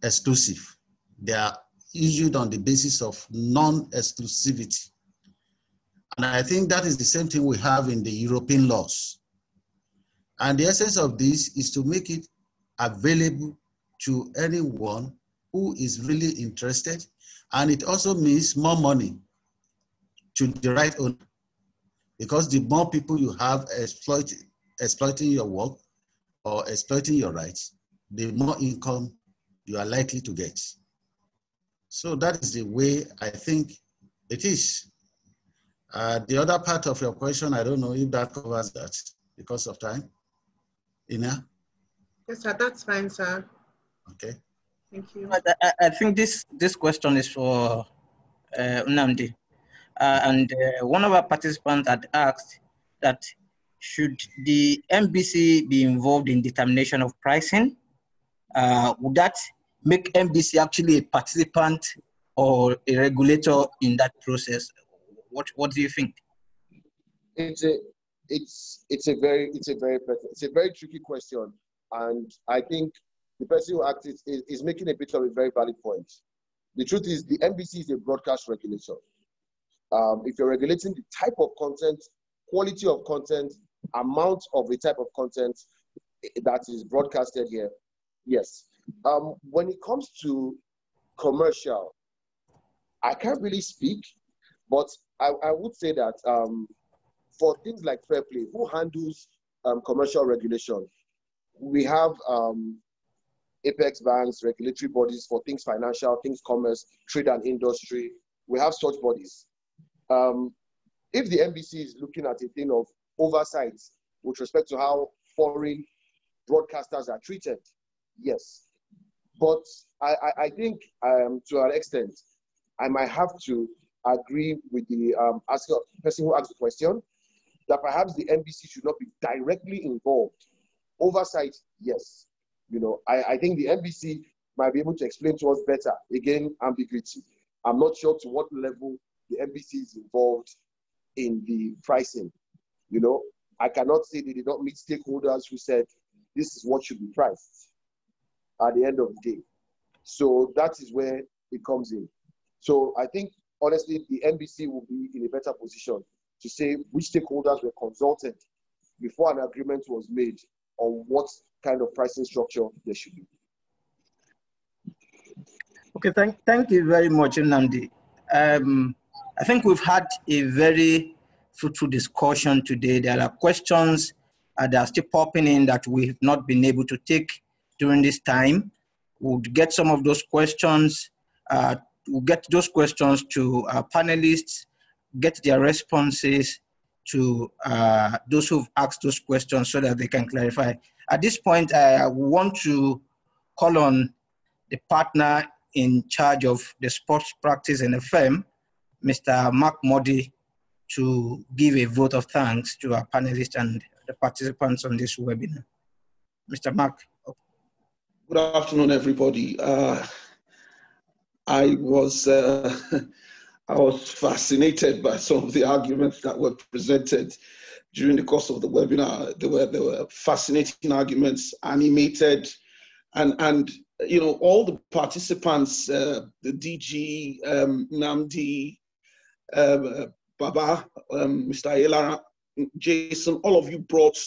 exclusive. They are issued on the basis of non-exclusivity. And I think that is the same thing we have in the European laws. And the essence of this is to make it available to anyone who is really interested. And it also means more money to the right owner. Because the more people you have exploit, exploiting your work or exploiting your rights, the more income you are likely to get. So that is the way I think it is. Uh, the other part of your question, I don't know if that covers that because of time. Ina? Yes, sir, that's fine, sir. Okay. Thank you. I, I think this, this question is for uh, Nnamdi. Uh, and uh, one of our participants had asked that should the NBC be involved in determination of pricing? Uh, would that make NBC actually a participant or a regulator in that process? What What do you think? It's a it's it's a very it's a very it's a very tricky question, and I think the person who asked it is, is making a bit of a very valid point. The truth is, the NBC is a broadcast regulator. Um, if you're regulating the type of content, quality of content, amount of the type of content, that is broadcasted here, yes. Um, when it comes to commercial, I can't really speak, but I, I would say that um, for things like fair play, who handles um, commercial regulation? We have um, apex banks, regulatory bodies for things financial, things commerce, trade and industry. We have such bodies. Um, if the NBC is looking at a thing of oversight with respect to how foreign broadcasters are treated, yes. But I, I, I think um, to an extent, I might have to agree with the um, person who asked the question that perhaps the NBC should not be directly involved. Oversight, yes. You know, I, I think the NBC might be able to explain to us better. Again, ambiguity. I'm not sure to what level the NBC is involved in the pricing. You know, I cannot say they did not meet stakeholders who said this is what should be priced at the end of the day. So that is where it comes in. So I think honestly, the NBC will be in a better position to say which stakeholders were consulted before an agreement was made on what kind of pricing structure there should be. Okay, thank, thank you very much, Nnamdi. Um, I think we've had a very fruitful discussion today. There are questions uh, that are still popping in that we've not been able to take during this time. We'll get some of those questions, uh, we'll get those questions to our panelists, get their responses to uh, those who've asked those questions so that they can clarify. At this point, I want to call on the partner in charge of the sports practice in the firm, Mr. Mark Mordi, to give a vote of thanks to our panelists and the participants on this webinar. Mr. Mark. Good afternoon, everybody. Uh, I was uh, I was fascinated by some of the arguments that were presented during the course of the webinar. There were there were fascinating arguments, animated, and and you know all the participants, uh, the DG, um, Nnamdi, um, uh, Baba, um, Mr. Ayilaran, Jason, all of you brought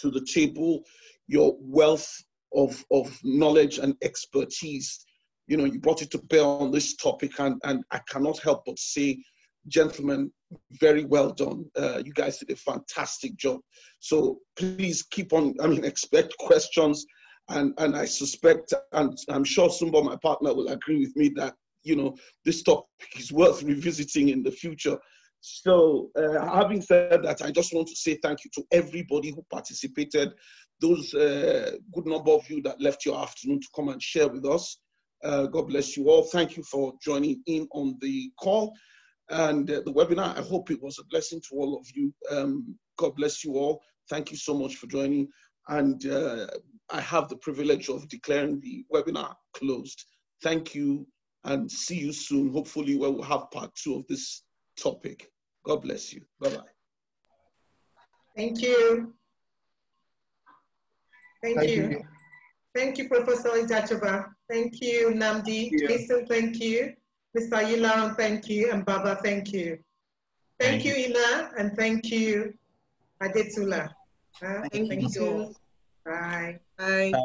to the table your wealth of, of knowledge and expertise. You know, you brought it to bear on this topic, and, and I cannot help but say, gentlemen, very well done. Uh, you guys did a fantastic job. So please keep on, I mean, expect questions. And, and I suspect, and I'm sure Sumbo, my partner, will agree with me that, you know, this topic is worth revisiting in the future. So, uh, having said that, I just want to say thank you to everybody who participated, those uh, good number of you that left your afternoon to come and share with us. Uh, God bless you all. Thank you for joining in on the call and uh, the webinar. I hope it was a blessing to all of you. Um, God bless you all. Thank you so much for joining. And uh, I have the privilege of declaring the webinar closed. Thank you and see you soon. Hopefully, we'll have part two of this topic. God bless you. Bye bye. Thank you. Thank, thank you. you. Thank you, Professor Idachaba. Thank you, Nnamdi. Thank you. Jason, thank you. Mr. Yilan, thank you. And Baba, thank you. Thank, thank you, Ina, and thank you, Adetula. Uh, thank, thank, you. you. Bye. Bye. Bye.